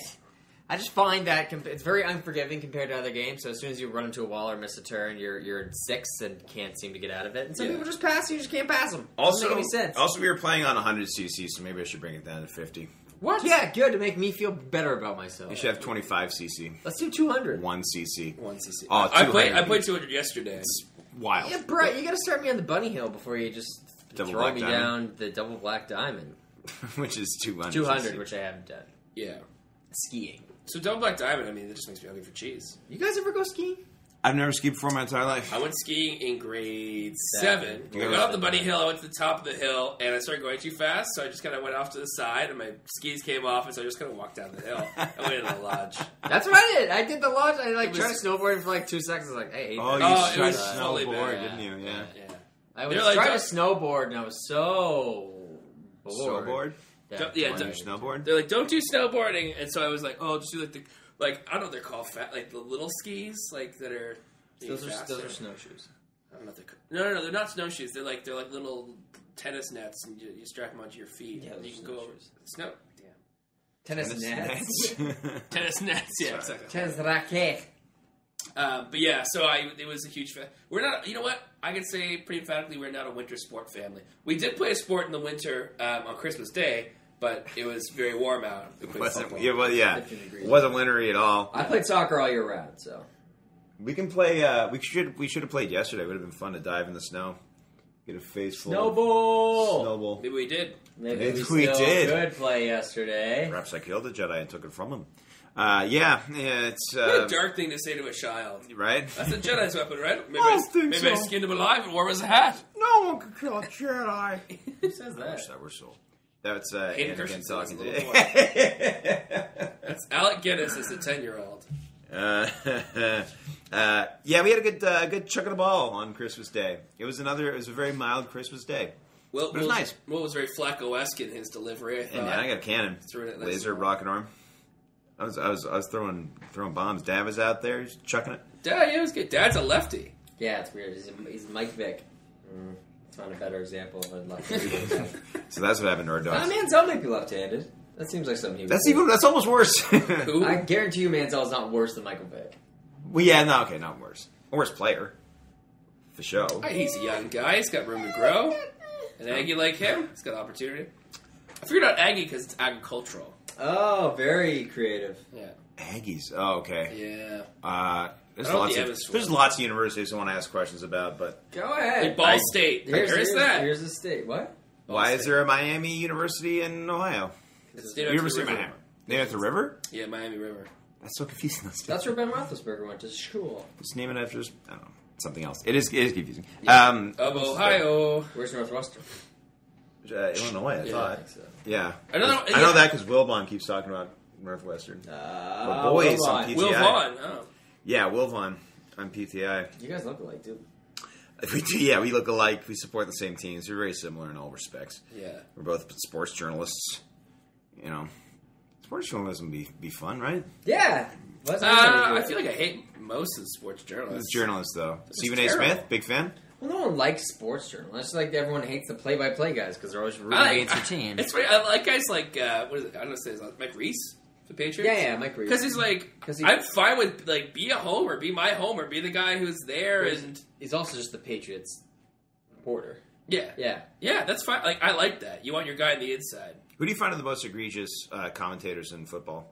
I just find that comp- it's very unforgiving compared to other games. So as soon as you run into a wall or miss a turn, you're you're in sixth and can't seem to get out of it. And some
Yeah.
people just pass, you just can't pass them.
Also,
Doesn't make any sense.
also we were playing on 100 cc, so maybe I should bring it down to 50.
what? Yeah, good to make me feel better about myself.
You should have 25 cc,
Let's do two hundred.
one cc.
One CC.
Oh,
I played. I played 200 yesterday.
It's Wild.
Yeah, bro, you got to start me on the bunny hill before you just
Double
throw me
diamond.
down the double black diamond. [LAUGHS]
which is 200.
Two hundred,
cc.
which I haven't done.
Yeah.
Skiing.
So double black diamond. I mean, that just makes me hungry for cheese.
You guys ever go skiing?
I've never skied before in my entire life.
I went skiing in grade
Seven.
seven. I got up the bunny hill. I went to the top of the hill, and I started going too fast. So I just kind of went off to the side, and my skis came off, and so I just kind of walked down the hill. I went into the lodge. [LAUGHS]
That's what I did. I did the lodge. I like
It
tried
was-
snowboarding for like two seconds. I was like, I hate
Oh,
this.
you
Oh,
tried
was
to
totally
snowboard, didn't you? Yeah.
Yeah.
I was
They're like,
trying
don't-
to uh, snowboard, and I was so bored.
Snowboard?
that
Don't- yeah,
one
On
don't-
snowboard?
They're like, don't do snowboarding, and so I was like, oh, just do like the like I don't know what they're called, fat like the little skis, like that are.
Those are
faster.
those are snowshoes.
I don't know what they're. No, no, no, they're not snowshoes. They're like they're like little tennis nets, and you, you strap them onto your feet.
Yeah,
and you
are
can go over
snowshoes.
snow. Yeah.
Tennis, nets. [LAUGHS]
Tennis nets, yeah,
Sorry.
exactly.
Tennis racket.
Um, but yeah, so I it was a huge fan. We're not, you know what? I can say pretty emphatically we're not a winter sport family. We did play a sport in the winter um, on Christmas Day, but it was very warm out. We played
wasn't,
football.
yeah, well, yeah. It wasn't wintry at all.
I played soccer all year round, so
We can play. Uh, we should. We should have played yesterday. It would have been fun to dive in the snow, get a face full. of
snowball.
Snowball.
Maybe we did.
Maybe
Maybe
we,
we
still
did.
could play yesterday.
Perhaps I killed a Jedi and took it from him. Uh, yeah, yeah, it's
What
uh,
a dark thing to say to a child.
right.
That's a Jedi's weapon, right? Maybe,
I
I,
think
maybe I skinned him alive and wore him as a hat.
No one could kill a Jedi. [LAUGHS]
Who says
I
that?
wish that were so. That's uh,
Hayden
Anakin talking to. [LAUGHS]
That's Alec Guinness is a ten year old.
Uh, [LAUGHS] uh, yeah, we had a good, uh, good chuck of the ball on Christmas Day. It was another. It was a very mild Christmas day.
Well,
But it was
Will-
nice.
Will was very Flacco-esque in his delivery. I
And
thought.
man, I got a cannon,
it
laser, rocket arm. I was, I was, I was throwing, throwing bombs. Dad was out there, he's chucking it.
Dad, yeah, it was good. Dad's a lefty.
Yeah, it's weird. He's, he's Mike Vick. Mm, it's not a better example of a left [LAUGHS]
So that's what happened to our
Ah,
dogs.
Manziel might be left-handed. That seems like something he would
That's
do.
even. That's almost worse.
Who?
I guarantee you, Manziel's not worse than Michael Vick.
well, yeah, no, okay, not worse. Worse player, for show.
He's a young guy. He's got room to grow. An Aggie like him, he's got opportunity. I figured out Aggie because it's agricultural.
Oh, very creative.
Yeah.
Aggies. Oh, okay.
Yeah.
Uh, there's
I don't
lots
think
of
Evans
there's lots of universities I want to ask questions about, but
Go ahead.
Like Ball
I-
State.
Here's,
Where is
here's,
that?
Here's the state. What?
Ball
why is
State.
there a Miami University in Ohio?
It's named after
University of
river.
Miami. Named after the river?
Yeah, Miami River.
That's so confusing. That's,
That's where Ben Roethlisberger went to school.
just name it after just, I don't know something else. It is it is confusing. Um,
Of Ohio.
Where's Northwestern?
Uh, Illinois, I
Yeah.
thought.
so.
Yeah,
Another one-
I know
yeah.
that because Wilbon keeps talking about Northwestern.
Uh,
Well, boys,
Will
some
Vaughn.
PTI.
Will Vaughn. Oh.
Yeah, Wilbon on PTI.
You guys look alike, too. [LAUGHS]
We do, yeah, we look alike. We support the same teams. We're very similar in all respects.
Yeah.
We're both sports journalists. You know, sports journalism be be fun, right?
Yeah. Well,
Uh,
I'm
I
gonna
feel like I hate most of the sports journalists.
It's journalists though.
This
Stephen A. Smith, big fan.
Well, no one likes sports journalists. It's like everyone hates the play-by-play guys because they're always rooting
I
against your team.
It's funny. I like guys like uh, what is it? I don't know. Say his name. Mike Reiss, the Patriots.
yeah, yeah, Mike Reiss.
Because he's like,
'Cause he-
I'm fine with like be a homer, be my homer, be the guy who's there,
He's-
and
he's also just the Patriots reporter.
yeah,
Yeah.
yeah, that's fine. Like I like that. You want your guy on the inside.
Who do you find are the most egregious uh, commentators in football?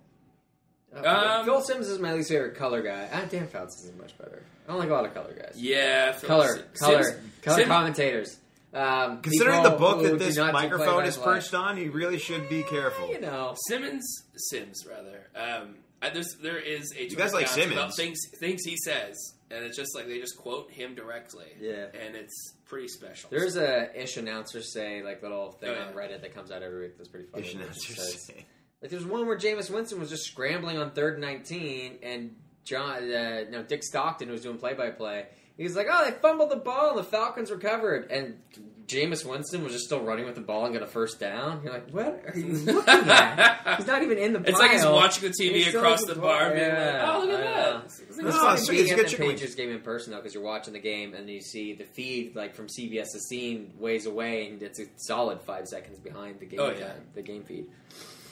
Um,
Phil Simms is my least favorite color guy. Ah, Dan Fouts is much better. I don't like a lot of color guys.
Yeah, Phil-
Color,
Simms-
color, color
Simms-
commentators. Um,
Considering the book that this microphone is perched on, you really should be careful.
You know,
Simmons, Simms rather. Um, I, there's there is a
You guys like
Twitter account about
Simmons.
things things he says, and it's just like they just quote him directly.
Yeah.
and it's pretty special.
there's a ish announcer say like little thing
Oh, yeah.
on Reddit that comes out every week that's pretty funny.
Ish
where it
announcers
says-
say.
Like there's one where Jameis Winston was just scrambling on third and nineteen, and John, uh, no, Dick Stockton was doing play by play. He's like, "Oh, they fumbled the ball, and the Falcons recovered." And Jameis Winston was just still running with the ball and got a first down. You're like, "What are you looking at?" [LAUGHS] He's not even in the.
It's like he's
pile.
watching the TV across the
ball.
bar,
Yeah,
like, "Oh, look at that!" It's-
It's
No,
funny
it's-
being at the. Patriots game in person though, because you're watching the game and you see the feed like from CBS the scene ways away, and it's a solid five seconds behind the game
Oh, yeah.
time, the game feed.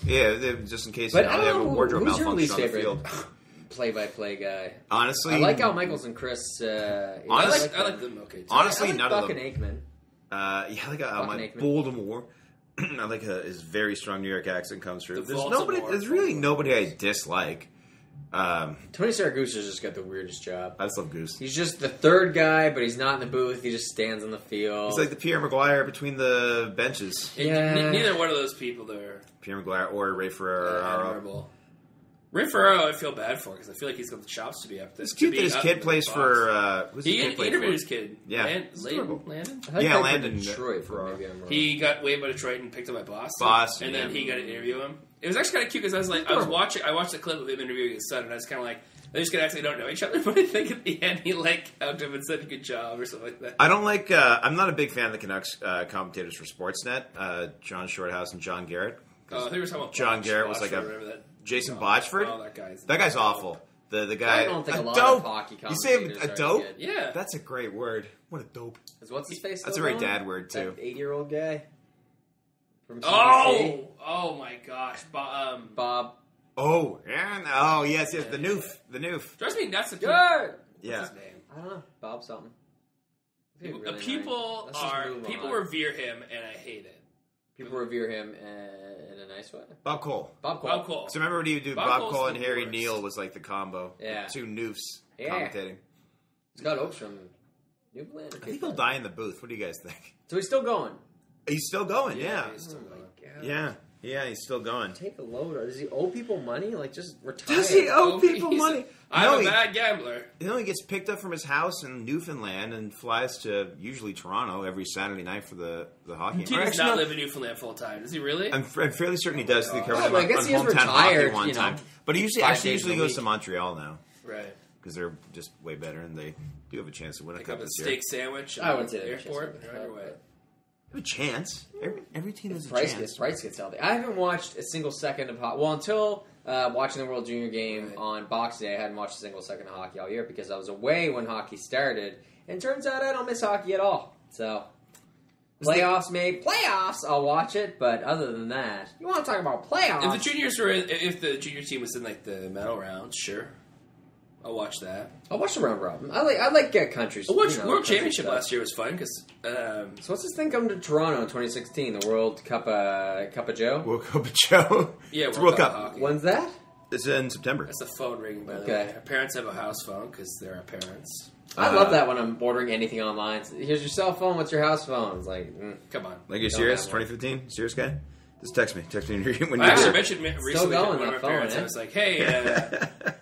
Yeah, they- just in case
But
you
I
know, they have
don't
a
know
wardrobe
who's your
malfunction
least
on the
favorite
field. [LAUGHS]
play-by-play guy.
Honestly,
I like Al Michaels and Chris. Uh,
I
Honestly-
like, I like them okay too.
Honestly,
I like
none
Buck
of them.
and Aikman.
Uh, yeah, I like uh, my
Aikman.
Baltimore. [CLEARS THROAT] I like uh, his very strong New York accent comes through.
The
There's
Baltimore
nobody. There's really
Baltimore.
nobody I dislike. Um,
Tony Siragusa's just got the weirdest job.
I just love Goose.
He's just the third guy, but he's not in the booth. He just stands on the field.
He's like the Pierre McGuire between the benches.
Yeah.
ne- neither one of those people there
Pierre McGuire or Ray
are
Ferraro.
admirable. Ray Ferraro, I feel bad for because I feel like he's got the chops to be up there.
It's
to
cute
be
that his
up
kid
in
plays
the
for. Uh, who's
he,
his kid
he
play
interviewed
for?
his kid.
Yeah.
Land,
It's
Landon,
adorable.
Landon.
I thought
Yeah,
he played for
Landon,
Detroit,
for-
but maybe I'm wrong.
He got waived by Detroit and picked up by Boston.
Boston,
and then
yeah.
he got to interview him. It was actually kind of cute because I was like, I was watching, I watched the clip of him interviewing his son, and I was kind of like, they just gonna actually don't know each other, [LAUGHS] but I think at the end he like hugged him and said good job or something like that.
I don't like. Uh, I'm not a big fan of the Canucks uh, commentators for Sportsnet. Uh, John Shorthouse and John Garrett.
Oh, there was talking
John
Botch-
Garrett was
Botch
like
or
a-
that.
Jason
oh,
Botchford?
Oh, that guy's
That guy's awful. The the guy.
I don't think a lot
dope.
of hockey
You say
commentators
a dope?
good.
Yeah,
That's a great word. What a dope.
Is what's his face?
That's a very dad word too.
Eight-year-old guy. From CBC?
Oh, oh my gosh, Bo- um,
Bob.
Oh, yeah. Oh, yes, yes. The noof. The noof.
Trust me that's If
Good.
people,
Yeah.
What's his name?
I don't know. Bob something. He's
People,
really
people
nice. Let's just
are
move
people
on.
revere him, and I hate it.
people revere him uh, in a nice way.
Bob Cole.
Bob Cole.
Bob Cole.
So remember when you do
Bob
Bob,
Cole's
Cole
the
and Harry
worst.
Neal was like the combo.
Yeah.
The two noofs
Yeah.
commentating.
Scott Oakes from Newfoundland.
I think he'll die in the booth. What do you guys think?
So he's still going.
He's still going. Yeah.
he's still going.
Oh yeah. Yeah, he's still going.
Take a load. Does he owe people money? Like just retire.
Does he owe
Oh,
people
he's-
money?
I'm
No,
a
he-
bad gambler.
He only gets picked up from his house in Newfoundland and flies to usually Toronto every Saturday night for the, the hockey.
He does not
no,
live in Newfoundland full time. Does he really?
I'm, I'm fairly certain he does. He covered
Oh,
him
I guess
on
he is
hometown hockey
retired,
one
you know,
time. But he usually actually usually goes
week.
to Montreal now
right.
because they're just way better and they do have a chance to win a cup
up a steak
year.
sandwich.
I
at
wouldn't say
the
they have a
airport.
to
You're
win
on
a
your
cup,
way.
They have a chance. Every, every team has a
Price
chance.
gets Price gets healthy. I haven't watched a single second of hockey. Well, until uh, watching the World Junior Game
Right.
on Boxing Day, I hadn't watched a single second of hockey all year because I was away when hockey started. And turns out I don't miss hockey at all. So playoffs, maybe playoffs. I'll watch it, but other than that, you want to talk about playoffs?
If the juniors were, in, if the junior team was in like the medal rounds, sure, I'll watch that.
I'll watch the round robin. I like I like get countries.
The World,
you know,
World
country
Championship
stuff.
last year was fun because um,
So what's this thing coming to Toronto in 2016? The World Cup, uh, Cup of Joe.
World Cup of Joe.
yeah, [LAUGHS]
it's World Cup.
Hockey.
When's that?
It's in September.
That's the phone ringing. By the
Okay.
way, our parents have a house phone because they're our parents.
I
Uh,
love that when I'm ordering anything online. Here's your cell phone. What's your house phone? It's like, mm.
Come on.
Like, you
Don't
serious? 2015? Serious guy? Just text me. Text me [LAUGHS] when you.
I
you
actually mentioned me- recently
going,
to one of
that
my parents.
eh?
I was like, "Hey, uh, [LAUGHS]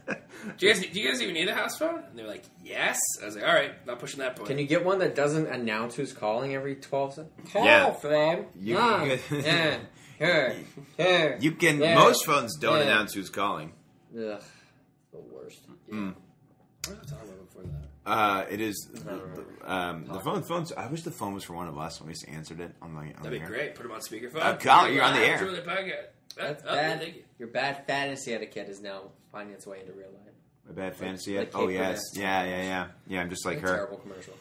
do you guys do you guys even need a house phone?" And they're like, "Yes." I was like, "All right, not pushing that point."
can you get one that doesn't announce who's calling every 12 seconds? Call
Yeah.
from.
You-
yeah.
you- [LAUGHS]
yeah. Here. Here.
You can.
Yeah.
Most phones don't
Yeah.
announce who's calling.
Ugh. The worst.
Mm.
What was I talking about before that?
Uh, it is
I don't remember.
um, the phone. Phones. I wish the phone was for one of us when we just answered it on the. On
That'd be
the air.
great. Put them on speakerphone.
Uh, Colin, you're on the
Live,
air.
Truly podcast.
That's
Oh,
bad.
thank you.
Your bad fantasy etiquette is now finding its way into real life.
A bad fantasy.
like
yet? oh yes, yeah, yeah, yeah, yeah. I'm just like her.
Terrible commercial.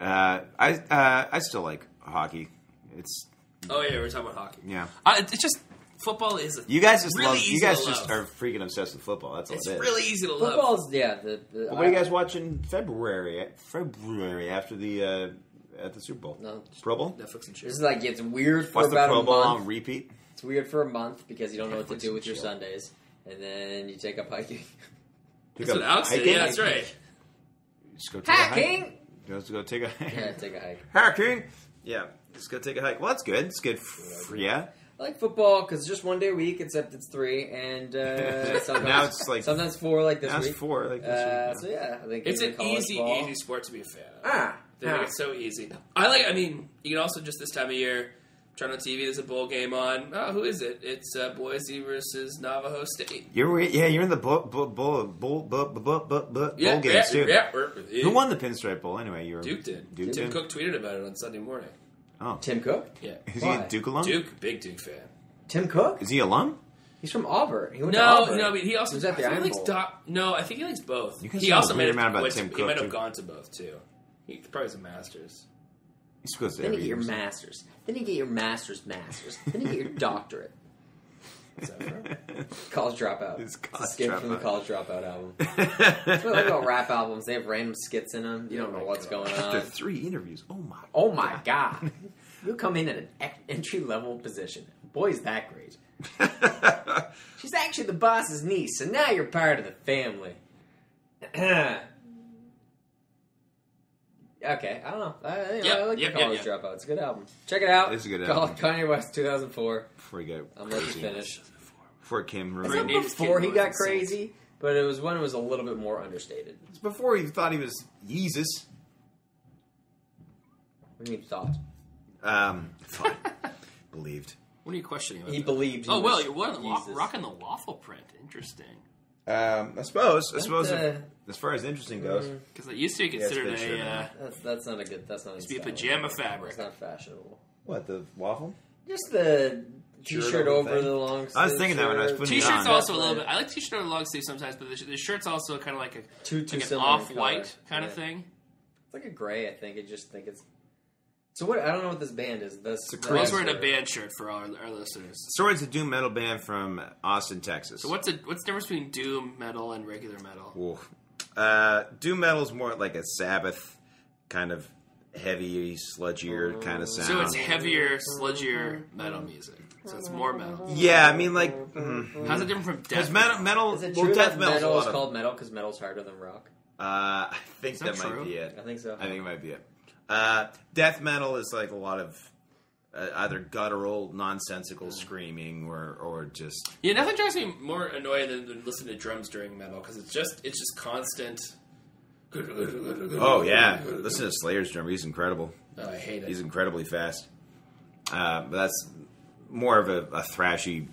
Uh, I uh, I still like hockey. It's
Oh yeah, we're talking about hockey.
yeah.
Uh, it's just football is.
You guys just
Really
love. You guys just
love.
are freaking obsessed with football. That's all
it's
it is.
really easy to love.
Football's, yeah. The, the,
But what are you guys watching February? February after the uh, at the Super Bowl.
No.
Pro Bowl.
Netflix and chill.
This is like, it's weird for
Watch the
about
Pro
a
Bowl
month.
on repeat.
It's weird for a month because you don't know what to do with your
chill.
Sundays. And then you take up hiking. [LAUGHS]
Pick
That's
up
what Alex said.
hiking.
Yeah, that's right.
Just go take a hike.
Hacking!
Just go take a hike.
Yeah, take a hike.
hacking. Yeah, just go take a hike. Well, that's good. It's good. For, yeah.
I like football because it's just one day a week, except it's three, and uh, [LAUGHS] sometimes,
Now it's like-
sometimes four, like this
Now it's
week.
four. Like this
Uh,
week,
so yeah, I think
It's
even
an
college
easy,
ball-
easy sport to be a fan of.
Ah,
They make
ah.
it so easy. I like. I mean, you can also just this time of year turn on TV. There's a bowl game on. Oh, who is it? It's uh, Boise versus Navajo State.
You're yeah, you're in the bowl bowl bowl bowl bowl, bowl, bowl, bowl
Yeah,
games
yeah,
too.
yeah.
Who won the Pinstripe Bowl anyway? You were
Duke did.
Duke
Tim
did?
Cook tweeted about it on Sunday morning.
Oh,
Tim Cook.
Yeah,
is he a Duke alum?
Duke, big Duke fan.
Tim Cook.
Is he alum?
He's from Auburn. He went to
No,
Auburn.
no, but he also
He was at the
I
Iron
he likes
Bowl.
doc, No, I think he likes both.
You guys
He
know
also
a
might have,
amount about Tim Cook,
he might have gone to both too. He probably has a master's.
He's supposed to
Then you get your
year.
master's. Then you get your master's, master's. then you get your doctorate. What's that? [LAUGHS] College Dropout.
It's College
skit from the
Dropout.
College Dropout album. That's what I like about rap albums. They have random skits in them. You don't know oh what's going on.
After three interviews, oh my!
Oh my god! [LAUGHS] You come in at an entry level position. Boy, is that great. [LAUGHS] She's actually the boss's niece, so now you're part of the family. [CLEARS THROAT] okay, I don't know. I, you know,
Yep,
I like
yep,
the
yep,
College
yep.
Dropout. It's a good album. Check it out.
It's a good
Call-
album.
Kanye West, 2004.
Before he got
I'm letting you
crazy.
finish.
Before it came
It's
Right.
not
Named
before he got crazy, but it was when it was a little bit more understated.
It's before he thought he was Jesus.
What do you mean thought?
Um, thought, [LAUGHS] believed.
What are you questioning? About
He
that?
believed. He
Oh well, you're what, wa-
Jesus.
rocking the waffle print. Interesting.
Um, I suppose. I
That,
suppose. if- as far as interesting goes,
mm,
Because it used to be
Yeah, it's
considered
been sure
a. Uh,
now.
That's that's not a good. That's not.
Used to be
in style.
pajama fabric.
It's not fashionable.
what the waffle?
Just the t-shirt
over
over
thing?
the long.
Sleeve I was thinking that when I was
shirt.
putting it
T-shirts
on.
also a little
Definitely.
bit. I like t-shirt or long sleeve sometimes, but the, the shirt's also kind of like a
Too too
like an off-white
color.
kind of thing.
It's like a gray. I think. I just think it's. So what? I don't know what this band is. This.
It's a
the-
Chris
Rose wearing a band shirt for our, our listeners.
Swords a doom metal band from Austin, Texas.
So what's the what's the difference between doom metal and regular metal?
Oof. Uh, doom metal is more like a Sabbath kind of heavy, sludgier kind of sound.
So it's heavier, sludgier metal music. So it's more metal.
yeah, I mean, like, mm,
How's it different from death
metal, metal,
Is it
well, death
that metal is
of-
called metal because metal's harder than rock?
Uh, I think
Is that
that, might be it.
I think so.
I think it might be it. Uh, death metal is like a lot of uh, either guttural, nonsensical screaming, or or just
Yeah, nothing drives me more annoyed than, than listening to drums during metal because it's just it's just constant.
oh yeah. Listen to Slayer's drummer; he's incredible.
Oh, I hate it.
He's incredibly fast. Uh, but that's more of a, a thrashy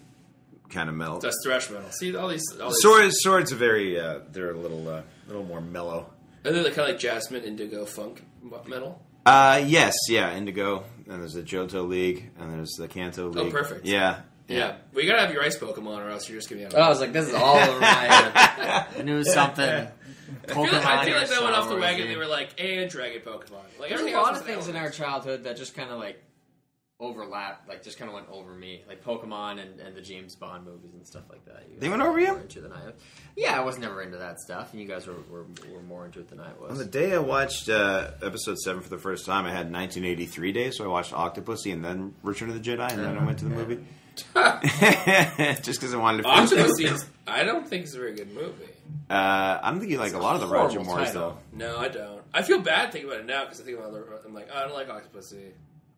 kind of metal.
That's thrash metal. See all these. All these
Swords, swords are very. Uh, they're a little, uh, little more mellow.
And they're kind of like Jasmine, Indigo, funk metal.
Uh, yes, yeah, Indigo, and there's the Johto League, and there's the Kanto League.
Oh, perfect.
Yeah,
Yeah. Well, you gotta have your ice Pokemon, or else you're just gonna be out.
Oh, I was like, this is all over my head.
I knew something.
I feel like, I feel like that went off the wagon.
or
They were like, and Dragon Pokemon. Like
There's a lot of
was
things in our childhood that just kind of like overlap, like just kind of went over me, like Pokemon and, and the James Bond movies and stuff like that. You
They went over you?
more Into than I was. Yeah, I was never into that stuff, and you guys were, were, were more into it than I was.
On the day I watched uh, episode seven for the first time, I had 1983 days, so I watched Octopussy and then Return of the Jedi, and then I went to the movie. [LAUGHS] [LAUGHS] Just because I wanted to finish
Octopus
it.
is, I don't think it's a very good movie.
Uh, I'm thinking like a lot of the
horrible
Roger Moores,
title.
though.
No, I don't. I feel bad thinking about it now because I think about it. I'm like, oh, I don't like Octopussy.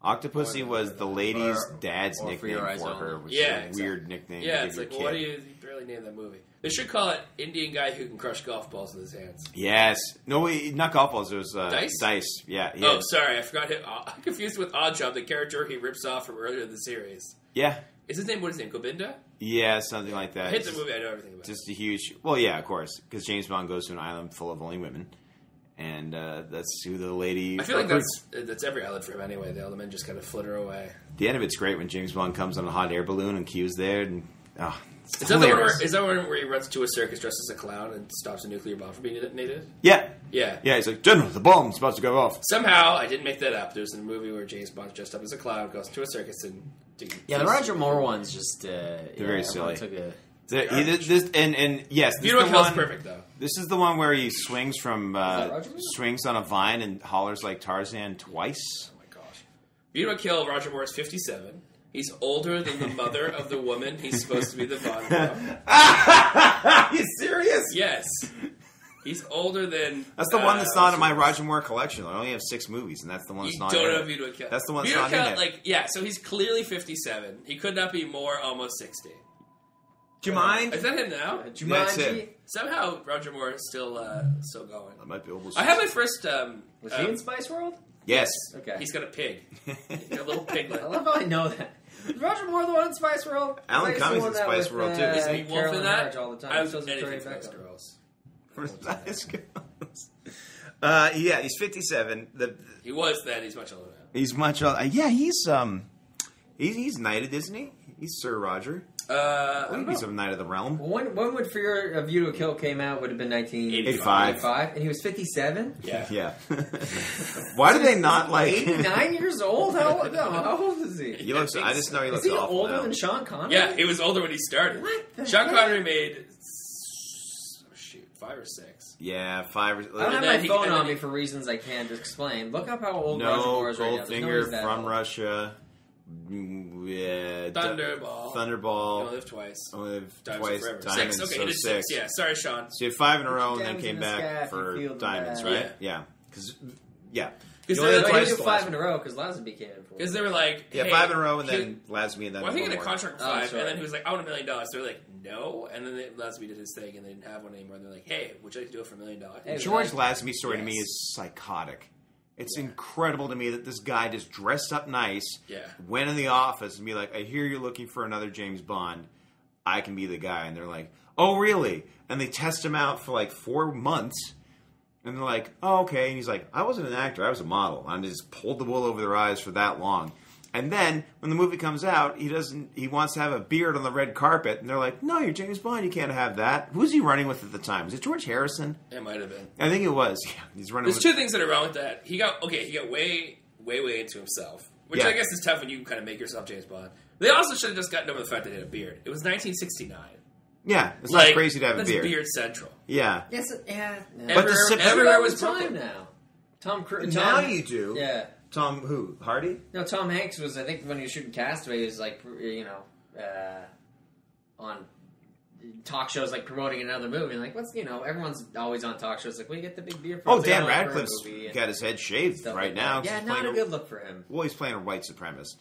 Octopussy was the lady's
Or-
dad's
or
nickname
Your
for her, which
Yeah,
is a
exactly.
weird nickname.
Yeah, it's like, well, why do
kid.
you barely name that movie? They should call it Indian guy who can crush golf balls with his hands.
Yes. No, wait, not golf balls. It was uh,
Dice?
Dice. Yeah.
Oh,
had-
sorry, I forgot him. I confused with Oddjob, the character he rips off from earlier in the series.
yeah.
Is his name what is his name? Gobinda?
Yeah, something like that.
I hit the movie. I know everything about. it.
Just a huge. Well, yeah, of course, because James Bond goes to an island full of only women, and uh, that's who the lady.
I feel like
recruits.
that's that's every island for him anyway. The other men just kind of flitter away.
the end of it's great when James Bond comes on a hot air balloon and Q's there, and oh,
Is that, the one where, is that one where he runs to a circus dressed as a clown and stops a nuclear bomb from being detonated?
yeah,
Yeah.
yeah. He's like, General, the bomb's about to go off.
Somehow, I didn't make that up. There's a movie where James Bond's dressed up as a clown, goes to a circus, and
yeah, the Roger Moore ones just uh, They're
very silly.
Took a,
The- he- this, this- and and yes, this is
Beautiful
the
perfect though.
This is the one where he swings from uh, swings on a vine and hollers like Tarzan twice.
Oh my gosh. A View to a Kill. Roger Moore is 57. He's older than the mother of the woman he's supposed to be the Bond from.
Are you serious?
Yes. He's older than.
That's the one that's
uh,
not in my Roger Moore collection. I only have six movies, and that's the one
You
that's not.
don't
in
know
it.
A View to a Kill.
That's the one that's
Beautiful
not
Kill,
in it.
like yeah. So he's clearly 57. He could not be more almost 60.
Do you mind?
Is that him now?
That's
Jumanji.
it.
Somehow Roger Moore is still uh, still going.
I might be almost.
I have my first. Um,
Was
um,
he in Spice World?
Yes.
Okay.
He's got a pig. [LAUGHS] He's got a little piglet.
I love how I know that. Is Roger Moore the one in Spice World?
Alan
I
Cummings in
that
Spice
with,
World, too.
uh,
Is
Is he wolf in that?
All the time.
I was
So is
anything
Victoria
for those
Beckham.
girls.
Nice girls. Uh, yeah, he's fifty-seven. The,
He was then. He's much older now.
he's much. older. yeah, he's um, he's he's knighted, isn't he? He's He's Sir Roger.
Uh, I don't
He's
know.
a knight of the realm.
When, when would Fear of You to a Kill came out? Would have been
85.
1985, and he was 57.
Yeah.
Yeah. [LAUGHS] Why do they not like?
89 years old? How, no, how [LAUGHS] old is he?
he looks. I just know he
Is
looks
he
awful
older
now.
than Sean Connery?
Yeah, he was older when he started.
What the
Sean
heck?
Connery made oh, shoot five or six.
Yeah, five.
Or, I don't
And
have
then
my
he-
phone
and
on
then
me
he-
for reasons I can't explain. Look up how old Roger
no
Moore is right now. There's no
Goldfinger
he's that
from
old.
Russia. Mm, Yeah,
Thunderball.
Thunderball.
Only lived twice.
Only lived
Diamonds
twice.
forever.
Diamonds,
six. Okay,
so
he did
six.
six. Yeah, sorry, Sean.
So you had five in a row and then came
the
back for diamonds,
bad.
right? Yeah. Because yeah,
Because
You
they,
only
were like,
he did five in a row because Lazenby came in for
because they were like,
yeah, five in a row and then Lazenby and then
Well, I think he
one
a contract for
Oh,
five,
that's
and then he was like, "I want a million dollars." So they're like, "No," and then they, Lazenby did his thing, and they didn't have one anymore. And they're like, "Hey, would you like to do it for a million dollars?"
Hey,
George Lazenby's story to me is psychotic. It's incredible to me that this guy just dressed up nice,
Yeah.
went in the office and be like, "I hear you're looking for another James Bond. I can be the guy." And they're like, "Oh, really?" And they test him out for like four months, and they're like, "Oh, okay." And he's like, "I wasn't an actor. I was a model. And I just pulled the wool over their eyes for that long." And then when the movie comes out, he doesn't. He wants to have a beard on the red carpet, and they're like, "No, you're James Bond. You can't have that." Who's he running with at the time? Was it George Harrison?
It might have been.
I think it was. [LAUGHS] Yeah, he's running.
There's
with,
two things that are wrong with that. He got okay. He got way, way, way into himself, which
Yeah.
I guess is tough when you kind of make yourself James Bond. They also should have just gotten over the fact that he had a beard. It was 1969.
Yeah, it's
like,
not crazy to have a
that's
beard.
central.
Yeah,
Yes, yeah.
But
Everywhere,
the
everywhere was
time now. Tom Cruise.
now
Tom,
you do.
Yeah.
Tom who Hardy?
No, Tom Hanks was. I think when he was shooting Castaway, he was like, you know, uh, on talk shows, like promoting another movie. Like, what's you know, everyone's always on talk shows. Like, we get the big beer. For
Oh, Dan Radcliffe's got his head shaved right
like
now.
Yeah, not a good look for him.
Well, he's playing a white supremacist.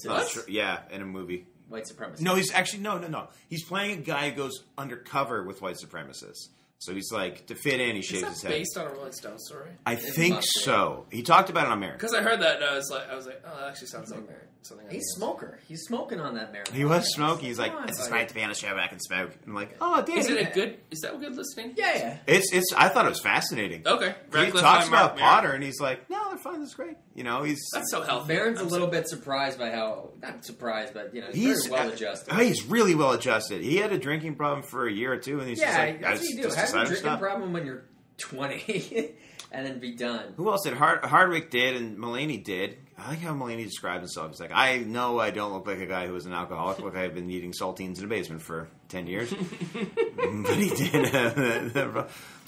Sure- Yeah, in a movie.
White supremacist.
No, he's actually no, no, no. He's playing a guy who goes undercover with white supremacists. So he's like to fit in, he shaves his head.
based on a Rolling Stone story?
I think so. He talked about it on America.
Because I heard that and I was like, I was like, oh, that actually sounds like something. I
He's
think.
smoker. He's smoking on that marijuana.
He was smoking. He's like, "It's his
buddy.
right to be on a show. I can smoke." I'm like, "Oh, damn!"
Is it
it-
a good? Is that good listening?
Yeah, yeah.
It's it's. I thought it was fascinating.
Okay.
He
Radcliffe
talks
by Mark
about
Maron.
Potter, and he's like, "No, they're fine. That's great." You know, he's
That's so healthy.
Baron's a
I'm
little
so-
bit surprised by how not surprised, but you know he's,
he's
very well uh, adjusted.
Oh, he's really well adjusted. He had a drinking problem for a year or two, and he's
yeah,
just like,
that's what
just,
you do.
just
Have a
decided to
drinking
stop.
problem when you're 20, [LAUGHS] and then be done.
Who else did? Hard, Hardwick did, and Mulaney did. I like how Mulaney described himself. He's like, I know I don't look like a guy who is an alcoholic. Look, I've been eating saltines in a basement for ten years, [LAUGHS] but he did. [LAUGHS]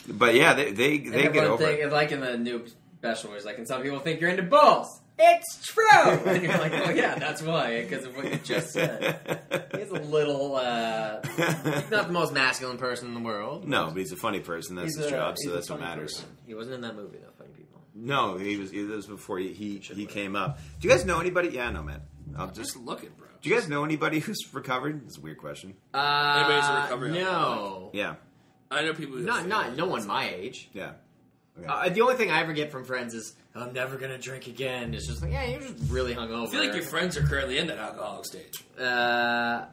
but yeah, they they, they get over
think,
it.
like in the new special, where it's like, and some people think you're into bulls. It's true, [LAUGHS] and you're like, oh yeah, that's why, because of what you just said. He's a little. uh
He's not the most masculine person in the world.
no, but he's a funny person. That's
he's
his
a-
job, so that's what matters.
person. He wasn't in that movie though. Funny people.
No, he was. It was before he he, he came up. Do you guys know anybody? Yeah, I know, man. I'll
Just
just.
looking, bro.
Do you guys know anybody who's recovered? It's a weird question.
Uh,
Anybody's a recovering
no.
Yeah,
I know people. Who
not not no one my age.
yeah. Okay.
Uh, the only thing I ever get from friends is I'm never gonna drink again. It's just like yeah, you're just really hungover.
I feel like your friends are currently in that alcoholic stage.
Uh,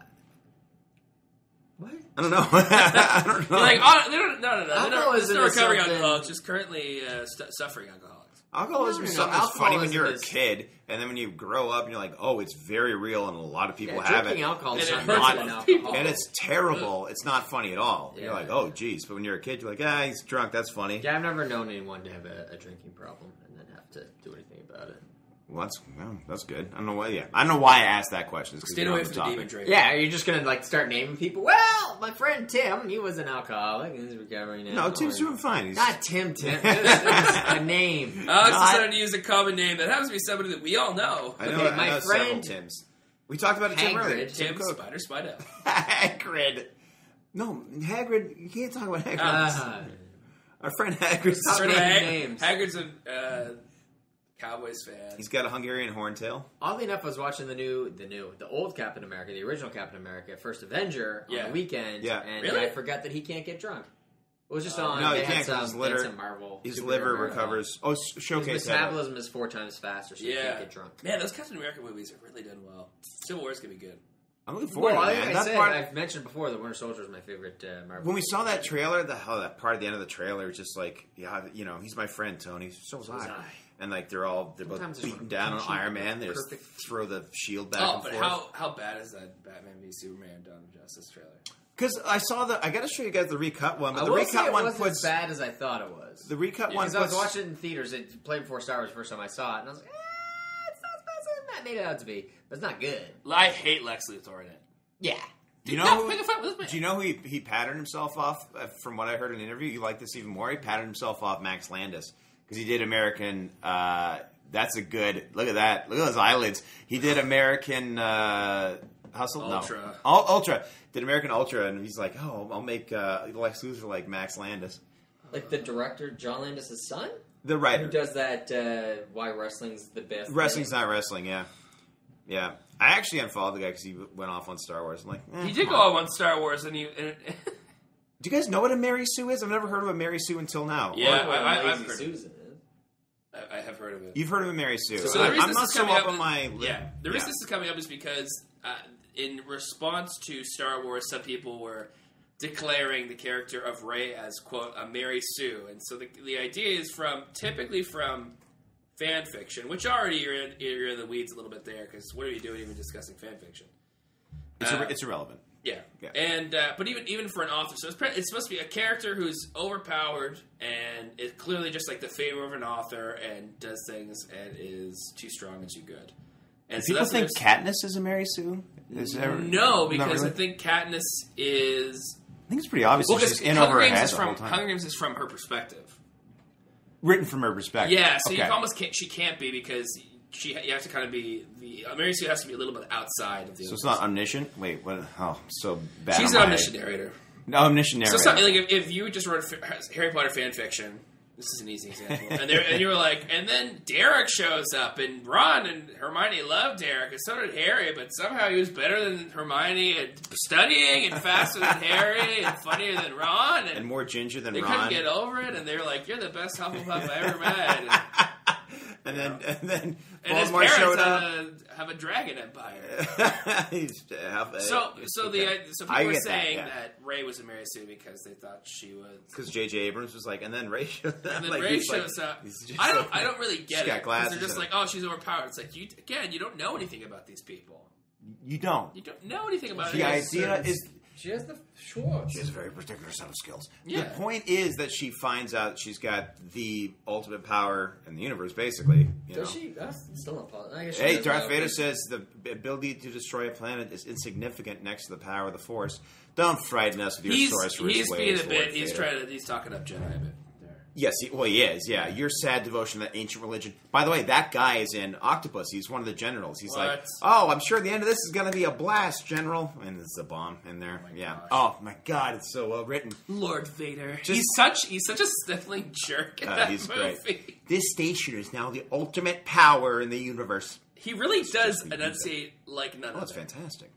what?
I don't know. [LAUGHS] I don't know.
You're like, oh, they don't, no, no, no. They're not,
Alcoholism
they're
is
recovering
something-
alcoholics, just currently uh, st- suffering alcoholics.
Alcoholism
No,
is
no,
something
no.
that's funny when you're a
is-
kid, and then when you grow up, and you're like, "Oh, it's very real," and a lot of people
Yeah,
have it,
alcohol is
And it
not an
a lot of
alcohol.
and it's terrible. It's not funny at all. You're like, "Oh, geez," but when you're a kid, you're like, "Ah, he's drunk. That's funny."
Yeah, I've never known anyone to have a, a drinking problem and then have to do anything about it.
Well, that's well, that's good. I don't know why. Yeah, I don't know why I asked that question. It's 'cause
Stay
you're
away
on
from
the
the
topic.
demon drink.
Yeah, are you just gonna like start naming people? Well, my friend Tim, he was an alcoholic and he's recovering now.
No, Tim's doing fine. He's,
Not Tim. Tim. [LAUGHS] A name.
Alex
Not-
decided to use a common name that happens to be somebody that we all know.
I know.
Okay,
I
my
know
friend-
Tims. We talked about it Tim earlier.
Tim
Cook.
Spider Spider. [LAUGHS]
Hagrid. No, Hagrid. You can't talk about Hagrid.
Uh,
Our friend Hagrid's.
Stop
Sort of Hag-
names.
Haggard's a uh, Cowboys fan.
He's got a Hungarian horntail.
oddly enough, I was watching the new, the new, the old Captain America, the original Captain America, First Avenger on the weekend,
Yeah.
and
Really?
I forgot that he can't get drunk. It was just
Uh,
on.
no, he can't 'cause
some,
his liver-
Marvel.
His liver
marathon.
recovers. Oh, s-
His
showcase that.
metabolism is four times faster, so yeah. he
Yeah.
can't get drunk.
Man, those Captain America movies are really done well. Civil War's gonna be good.
I'm looking forward
Well,
to it,
like
man.
I said,
part-
I've mentioned before that Winter Soldier is my favorite uh, Marvel.
when we saw that trailer, the hell that part at the end of the trailer was just like, yeah, you know, he's my friend Tony. So was
was
I.
I.
And like they're all they're both
Sometimes it's
beating
like
down on Iron Man. They just throw the shield back
Oh,
and
but
forth.
how how bad is that Batman v Superman Dawn of Justice trailer?
Because I saw the, I got to show you guys the recut one, but
I
the
will say
recut
it
one
wasn't
puts
as bad as I thought it was.
the recut one
Because I was watching it in theaters. It played before Star Wars the first time I saw it, and I was like, eh, it's not as bad as Matt made it out to be. But it's not good.
I hate Lex Luthor in it.
Yeah.
Do you know?
pick a fight with this man.
do you know who he, he patterned himself off? Uh, from what I heard in an interview, you like this even more. He patterned himself off Max Landis because he did American. Uh, that's a good look at that. Look at those eyelids. He did American uh, Hustle.
Ultra.
No. Ul- Ultra did American Ultra, and he's like, oh, I'll make uh, Lex Luthor like Max Landis,
Like the director, John Landis' son?
the
right
Who
does that, uh, Why Wrestling's the Best?
Wrestling's not wrestling. Yeah, yeah. I actually unfollowed the guy because he went off on Star Wars. I'm like, eh,
He did go
off
on Star Wars, and he. And, [LAUGHS]
Do you guys know what a Mary Sue is? I've never heard of a Mary Sue until now.
Yeah.
Or
I, I, I've heard-
Susan is.
I, I have heard of it.
You've heard of a Mary Sue.
So
So the
I,
reason
I'm
this
not
is
so
coming
up
up
on my.
Yeah, the reason
yeah.
this is coming up is because uh, in response to Star Wars, some people were declaring the character of Rey as quote a Mary Sue, and so the, the idea is from typically from fan fiction, which already you're in, you're in the weeds a little bit there because what are you doing even discussing fan fiction?
It's,
Uh,
ir- it's irrelevant.
Yeah,
Yeah.
and uh, but even even for an author, so it's, it's supposed to be a character who's overpowered and is clearly just like the favor of an author and does things and is too strong and too good. And so
People think Katniss is a Mary Sue. Is there,
no, because
really?
I think Katniss is
I think it's pretty obvious.
well,
she's in
Hunger
over her
Games
head
is from. Hunger Games is from her perspective.
Written from her perspective.
Yeah, so
okay.
you almost can't. She can't be because she you have to kind of be the uh, Mary Sue has to be a little bit outside of the.
So it's not omniscient. Wait, what? Oh, so bad.
She's an omniscient narrator.
No, omniscient
So
narrator.
something like if, if you just wrote Harry Potter fan fiction, this is an easy example, and, there- and you were like, and then Derek shows up, and Ron and Hermione loved Derek, and so did Harry, but somehow he was better than Hermione at studying, and faster than Harry, and funnier than Ron, and,
and more ginger than
they
Ron.
couldn't get over it, and they were like, "You're the best Hufflepuff I ever met." [LAUGHS] And,
and then and then
and his
Voldemort
parents
showed
have
up.
a, have a dragon empire. [LAUGHS]
He's half a-
So, so the
okay.
so people were
get that,
saying
yeah.
that Rey was a Mary Sue because they thought she was
because J.J. Abrams was like, and then Rey showed up.
And then
like,
Rey
he's like-
shows up. I don't.
like-
I don't really
she's
get
got glasses
They're just like, oh, she's overpowered. It's like you again. You don't know anything about these people.
You don't.
You don't know anything about
The
it.
idea is
She has the Schwartz.
She has a very particular set of skills.
Yeah.
The point is that she finds out she's got the ultimate power in the universe, basically. You
Does
know?
she? That's still not positive. I guess she
Hey,
does
Darth
know,
Vader
but-
says the ability to destroy a planet is insignificant next to the power of the Force. Don't frighten us with your
he's
sorceress
he's
ways,
being a
Lord
bit. He's
Vader.
trying to. He's talking up Jedi a bit. There.
Yes, he, well, he is. Yeah, your sad devotion to that ancient religion. By the way, that guy is in Octopus. He's one of the generals. He's like, "Oh, I'm sure the end of this is going to be a blast, General." And there's a bomb in there.
my
yeah.
gosh.
Oh my God, it's so well written.
Lord Vader.
Just-
he's such. He's such a sniffling jerk in
Uh,
that
he's
movie.
great. This station is now the ultimate power in the universe.
He really does
me do
enunciate like none
Oh,
of
it's
it.
fantastic.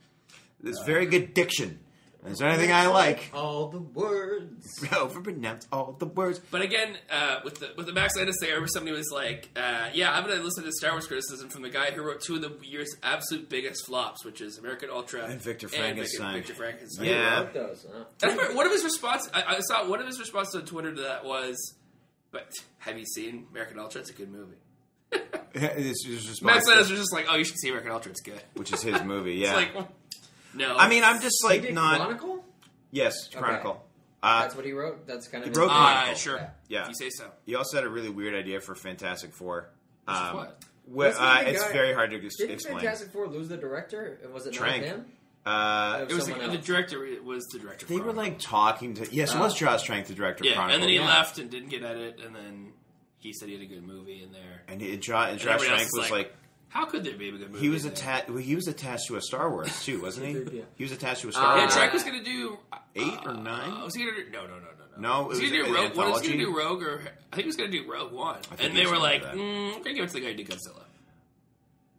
There's very good diction. Is there anything I like?
all the words. [LAUGHS]
Overpronounce all the words.
But again, uh, with the with the Max Landis there, somebody was like, uh, "Yeah, I'm going to listen to Star Wars criticism from the guy who wrote two of the year's absolute biggest flops, which is American Ultra
And Victor
Victor-
Frankenstein.
Victor Frankenstein.
I
Yeah.
wrote those. Huh?
That's where- one of his response. I, I saw one of his responses on Twitter to that was, "But have you seen American Ultra? It's a good movie."
It's just
Max
to-
Landis was just like, "Oh, you should see American Ultra. It's good."
which is his movie. [LAUGHS] Yeah.
It's like, no.
I mean, I'm just like
did
not.
Chronicle.
Yes, Chronicle. Uh,
That's what he wrote. That's kind of
He wrote
uh,
Chronicle.
sure.
Yeah.
Yeah.
if you say so.
he also had a really weird idea for Fantastic Four. Um,
what?
wh-
What's the
uh,
other
it's
guy-
very hard to ex-
Didn't
explain.
Fantastic Four lose the director? Was it
Trank.
not him?
Uh,
It was the,
someone
the
else.
director. It was the director.
they
for
were
it.
like talking to. Yes, it was. Josh Trank, the director of
yeah,
Chronicle.
and then he
yeah.
left and didn't get edit, and then he said he had a good movie in there.
And, he, Jo- and
And
Josh
everybody else
Trank
is
was
like,
like,
How could there be a good movie?
he was
in there?
attached. He was attached to a Star Wars too, [LAUGHS] wasn't he?
Yeah.
He was attached to a
Uh,
Star
Yeah,
Wars.
Trank was going to do
Eight or
uh,
nine?
Was he going to do? No, no, no, no, no.
No, it
was he going to do Rogue? What was he going to do? Rogue or I think he was going to do Rogue One, and they were like,
do that.
mm, "We're going to give it to the guy who did Godzilla."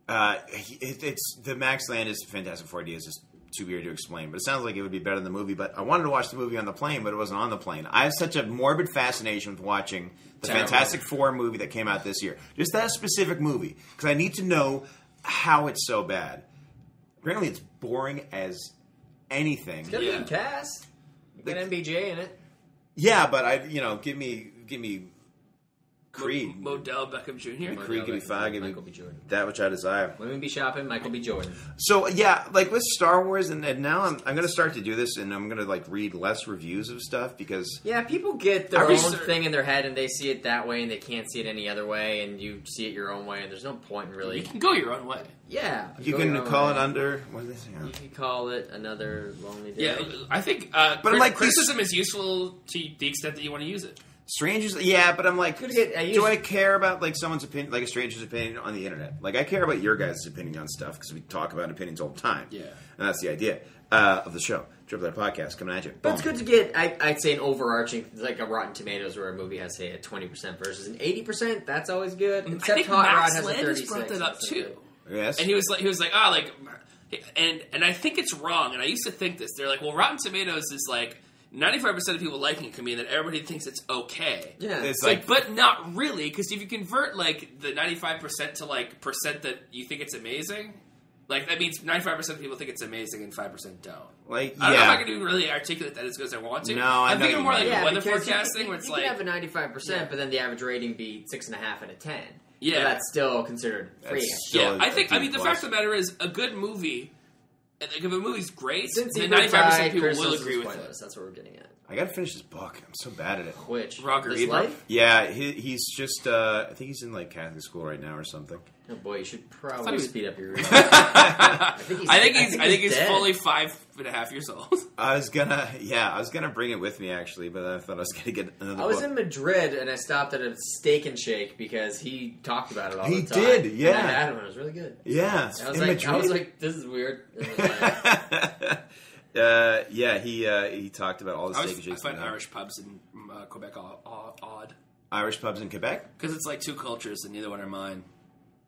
Uh, it, it's the Max Landis Fantastic Four idea is just too weird to explain, but it sounds like it would be better than the movie. But I wanted to watch the movie on the plane, but it wasn't on the plane. I have such a morbid fascination with watching the
Terrible.
Fantastic Four movie that came out this year. Just that specific movie, because I need to know how it's so bad. apparently it's boring as anything.
It's got a
Yeah.
good cast. You got MBJ in it.
Yeah, but I, you know, give me, give me Creed,
Mo- Modell Beckham Jr.
Creed, give me five, give me
Michael B. Jordan.
that which I desire.
Women be shopping. Michael B. Jordan.
So yeah, like with Star Wars, and, and now I'm I'm gonna start to do this, and I'm gonna like read less reviews of stuff because
Yeah, people get their
Are
own
we
thing in their head and they see it that way and they can't see it any other way and you see it your own way and there's no point in really
You
really.
can go your own way.
Yeah,
you
go
can
own
call
way.
it under what is this? Yeah.
You can call it another lonely day. Yeah.
I think. Uh,
But
crit-
like this-
criticism is useful to the extent that you want to use it.
Strangers, yeah, but I'm like,
Could get- I
do I care about like someone's opinion, like a stranger's opinion on the internet? Like I care about your guys' opinion on stuff because we talk about opinions all the time.
Yeah.
and that's the idea uh, of the show. Triple Threat Podcast coming at you.
But it's good to get, I, I'd say, an overarching, like a Rotten Tomatoes where a movie has, say, a 20% versus an 80%. That's always good.
I
Except
think
Hot
Max
Rod has a
Landis
36.
brought that up too.
Yes,
And he was like, he was like, ah, like, and and I think it's wrong. And I used to think this. They're like, well, Rotten Tomatoes is like ninety five percent of people liking it can mean that everybody thinks it's okay.
Yeah.
It's
It's like,
like
but not really, because if you convert like the ninety five percent to like percent that you think it's amazing, like that means ninety five percent of people think it's amazing and five percent don't.
like
I don't know if I can do really articulate that as good as I want to.
No, I
I'm
know
thinking
you
more like
yeah,
weather
because you
forecasting, where it's
you
like
can have a 95%,
Yeah.
but then the average rating be 6.5 out of 10.
Yeah.
But that's still considered free.
Still
yeah.
a-
I think.
a
I mean, the
plus.
fact of the matter is, a good movie. Like if a movie's great,
Since
then ninety five percent of people will agree
is
with it.
That's what we're getting at.
I got to finish this book. I'm so bad at it.
Which?
Roger
This
Ebert?
Life?
Yeah, he, he's just. Uh, I think he's in like Catholic school right now or something.
Oh boy, you should probably
was-
speed up your. [LAUGHS] [LAUGHS]
I
think he's-
I think
I
he's.
think
I think
he's
he's
dead.
fully five and a half years old. [LAUGHS]
I was gonna, yeah, I was gonna bring it with me actually, but I thought I was gonna get another
I was
book.
in Madrid and I stopped at a steak and shake because he talked about it all
He
the time.
did,
And
yeah.
I had one. It was really good.
yeah,
I was
in
like, I was like, this is weird. And it was like,
uh, yeah, he uh, he talked about all the
I,
steak
was,
and
I
shakes.
find. Irish pubs in uh, Quebec odd- odd- odd
Irish pubs in Quebec.
because it's like two cultures and neither one are mine.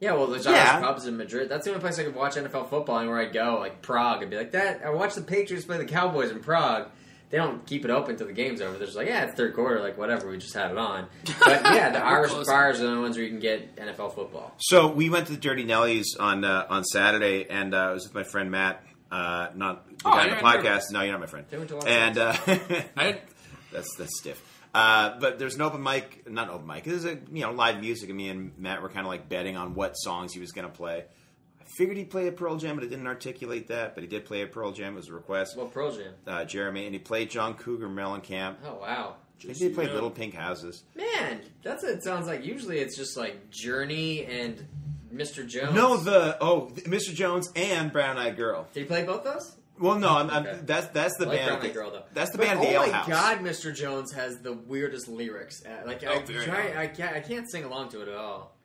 Yeah, well, there's
Yeah.
Irish pubs in Madrid. That's the only place I could watch NFL football and where I'd go, like Prague. I'd be like, that. I watched the Patriots play the Cowboys in Prague. They don't keep it open till the game's over. They're just like, yeah, it's third quarter, like whatever. We just had it on. [LAUGHS] But yeah, the
We're
Irish
close.
bars are the only ones where you can get NFL football.
So we went to the Dirty Nellies on uh, on Saturday, and uh, I was with my friend Matt. Uh, not the
Oh,
guy on the podcast. No, you're not my friend.
They went to Los
And uh,
I [LAUGHS]
that's that's stiff. Uh, but there's an open mic, not open mic. There's a you know live music, and me and Matt were kind of like betting on what songs he was going to play. I figured he'd play a Pearl Jam, but I didn't articulate that. But he did play a Pearl Jam. It was a request.
Well, Pearl Jam.
Uh, Jeremy, and he played John Cougar Mellencamp.
Oh wow.
Think he played Little Pink Houses.
Man, that's what it sounds like. Usually it's just like Journey and Mr. Jones.
No, the oh, Mr. Jones and Brown Eyed Girl.
Did he play both those?
Well, no, I'm, I'm,
Okay.
that's that's the
I like
band.
Brown Eyed Girl though.
That's the
But,
band at the
oh my
House.
god, Mr. Jones has the weirdest lyrics. Uh, like I
Oh, very
try. I can't, I can't sing along to it at all.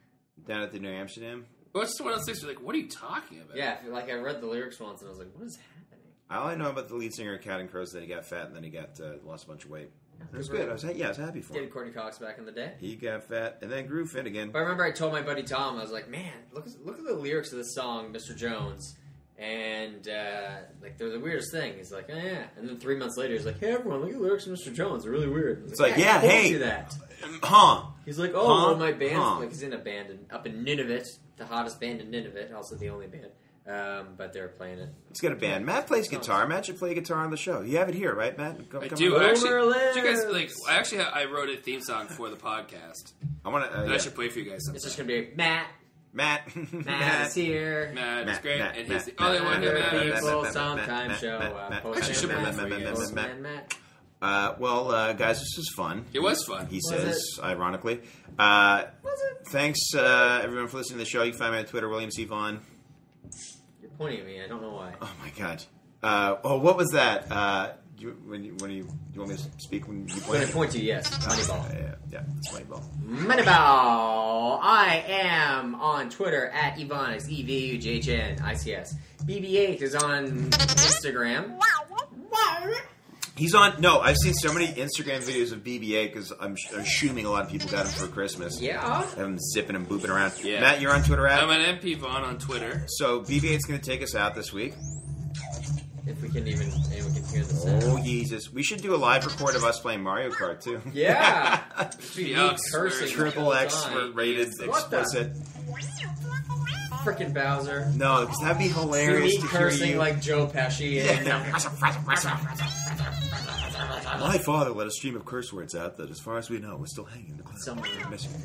down at the New Amsterdam.
what's one of those things? You're like, what are you talking about?
Yeah, like I read the lyrics once and I was like, what is happening?
All I know about the lead singer of Counting Crows is that he got fat and then he got uh, lost a bunch of weight. It was good. I was yeah, I was happy for him.
Dated Courteney Cox back in the day.
He got fat and then grew fit again.
But I remember I told my buddy Tom, I was like, man, look, look at the lyrics of this song, Mr. Jones. And, uh, like, they're the weirdest thing. He's like, oh, yeah. And then three months later, he's like, hey, everyone, look at the lyrics of Mr. Jones. They're really weird.
It's like,
I
yeah,
told
hey.
you that.
Huh?
He's like, oh,
Huh?
well, my band.
Huh.
like he's in a band in, up in Nunavut, the hottest band in Nunavut, also the only band. Um, but they're playing it.
He's got a band. Matt plays guitar. Matt should play guitar on the show. You have it here, right, Matt? Go-
I do
on.
actually.
Overlaps.
Do you guys like? I actually I wrote a theme song for the podcast
I want to. Uh, yeah.
I should play for you guys.
It's
Sometime.
just gonna be Matt.
Matt.
Matt's [LAUGHS] here.
Matt, is great,
Matt,
and
Matt,
he's the only one who
Other
Matt,
matters.
Matt,
people
Matt,
sometimes
Matt,
show
Matt,
up.
Matt,
Postman
Matt, Matt,
Matt,
Matt,
for
Matt,
you.
Matt,
Postman Matt.
Uh, well, uh, guys, this was fun.
It was fun.
He
Was
says, ironically. Uh,
Was it?
thanks, uh, everyone, for listening to the show. You can find me on Twitter, William C. Vaughn.
You're pointing at me. I don't know why.
Oh my god. Uh, oh, what was that? Uh, you, when you, when you, you want me to speak when you
When
point?
I point to you, yes,
Yeah,
Moneyball.
yeah, yeah, it's Moneyball.
Moneyball. I am on Twitter at Evanix, E V U J H N I C S. BB8 is on Instagram.
He's on. No, I've seen so many Instagram videos of BB-8 because I'm sh- assuming a lot of people got him for Christmas.
Yeah.
Have him zipping and booping around.
Yeah.
Matt, you're on Twitter at.
I'm an MP Vaughn on Twitter.
so BB-8's going to take us out this week.
If we can even anyone can hear the oh, sound.
Oh Jesus! We should do a live record of us playing Mario Kart too. [LAUGHS]
Yeah. We [LAUGHS]
Be
need cursing.
Triple X
whole
rated
What the-
explicit.
Frickin' Bowser.
No, because that'd be
We
hilarious
need
to hear
cursing
you.
like Joe Pesci. And, [LAUGHS]
My father let a stream of curse words out that, as far as we know, was still hanging in the cloud.
Somewhere.
Michigan.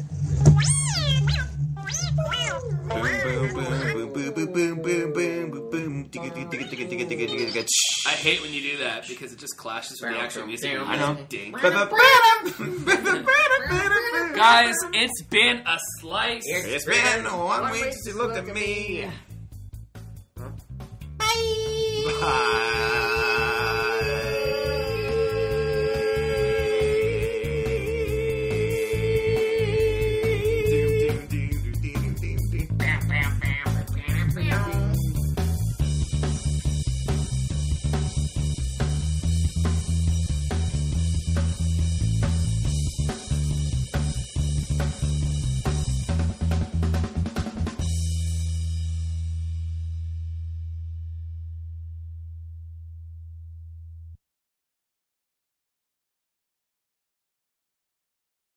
I hate when you do that because it just clashes with the actual music.
I know.
Guys, it's been a slice.
It's been one week since you looked at me. Bye. Bye.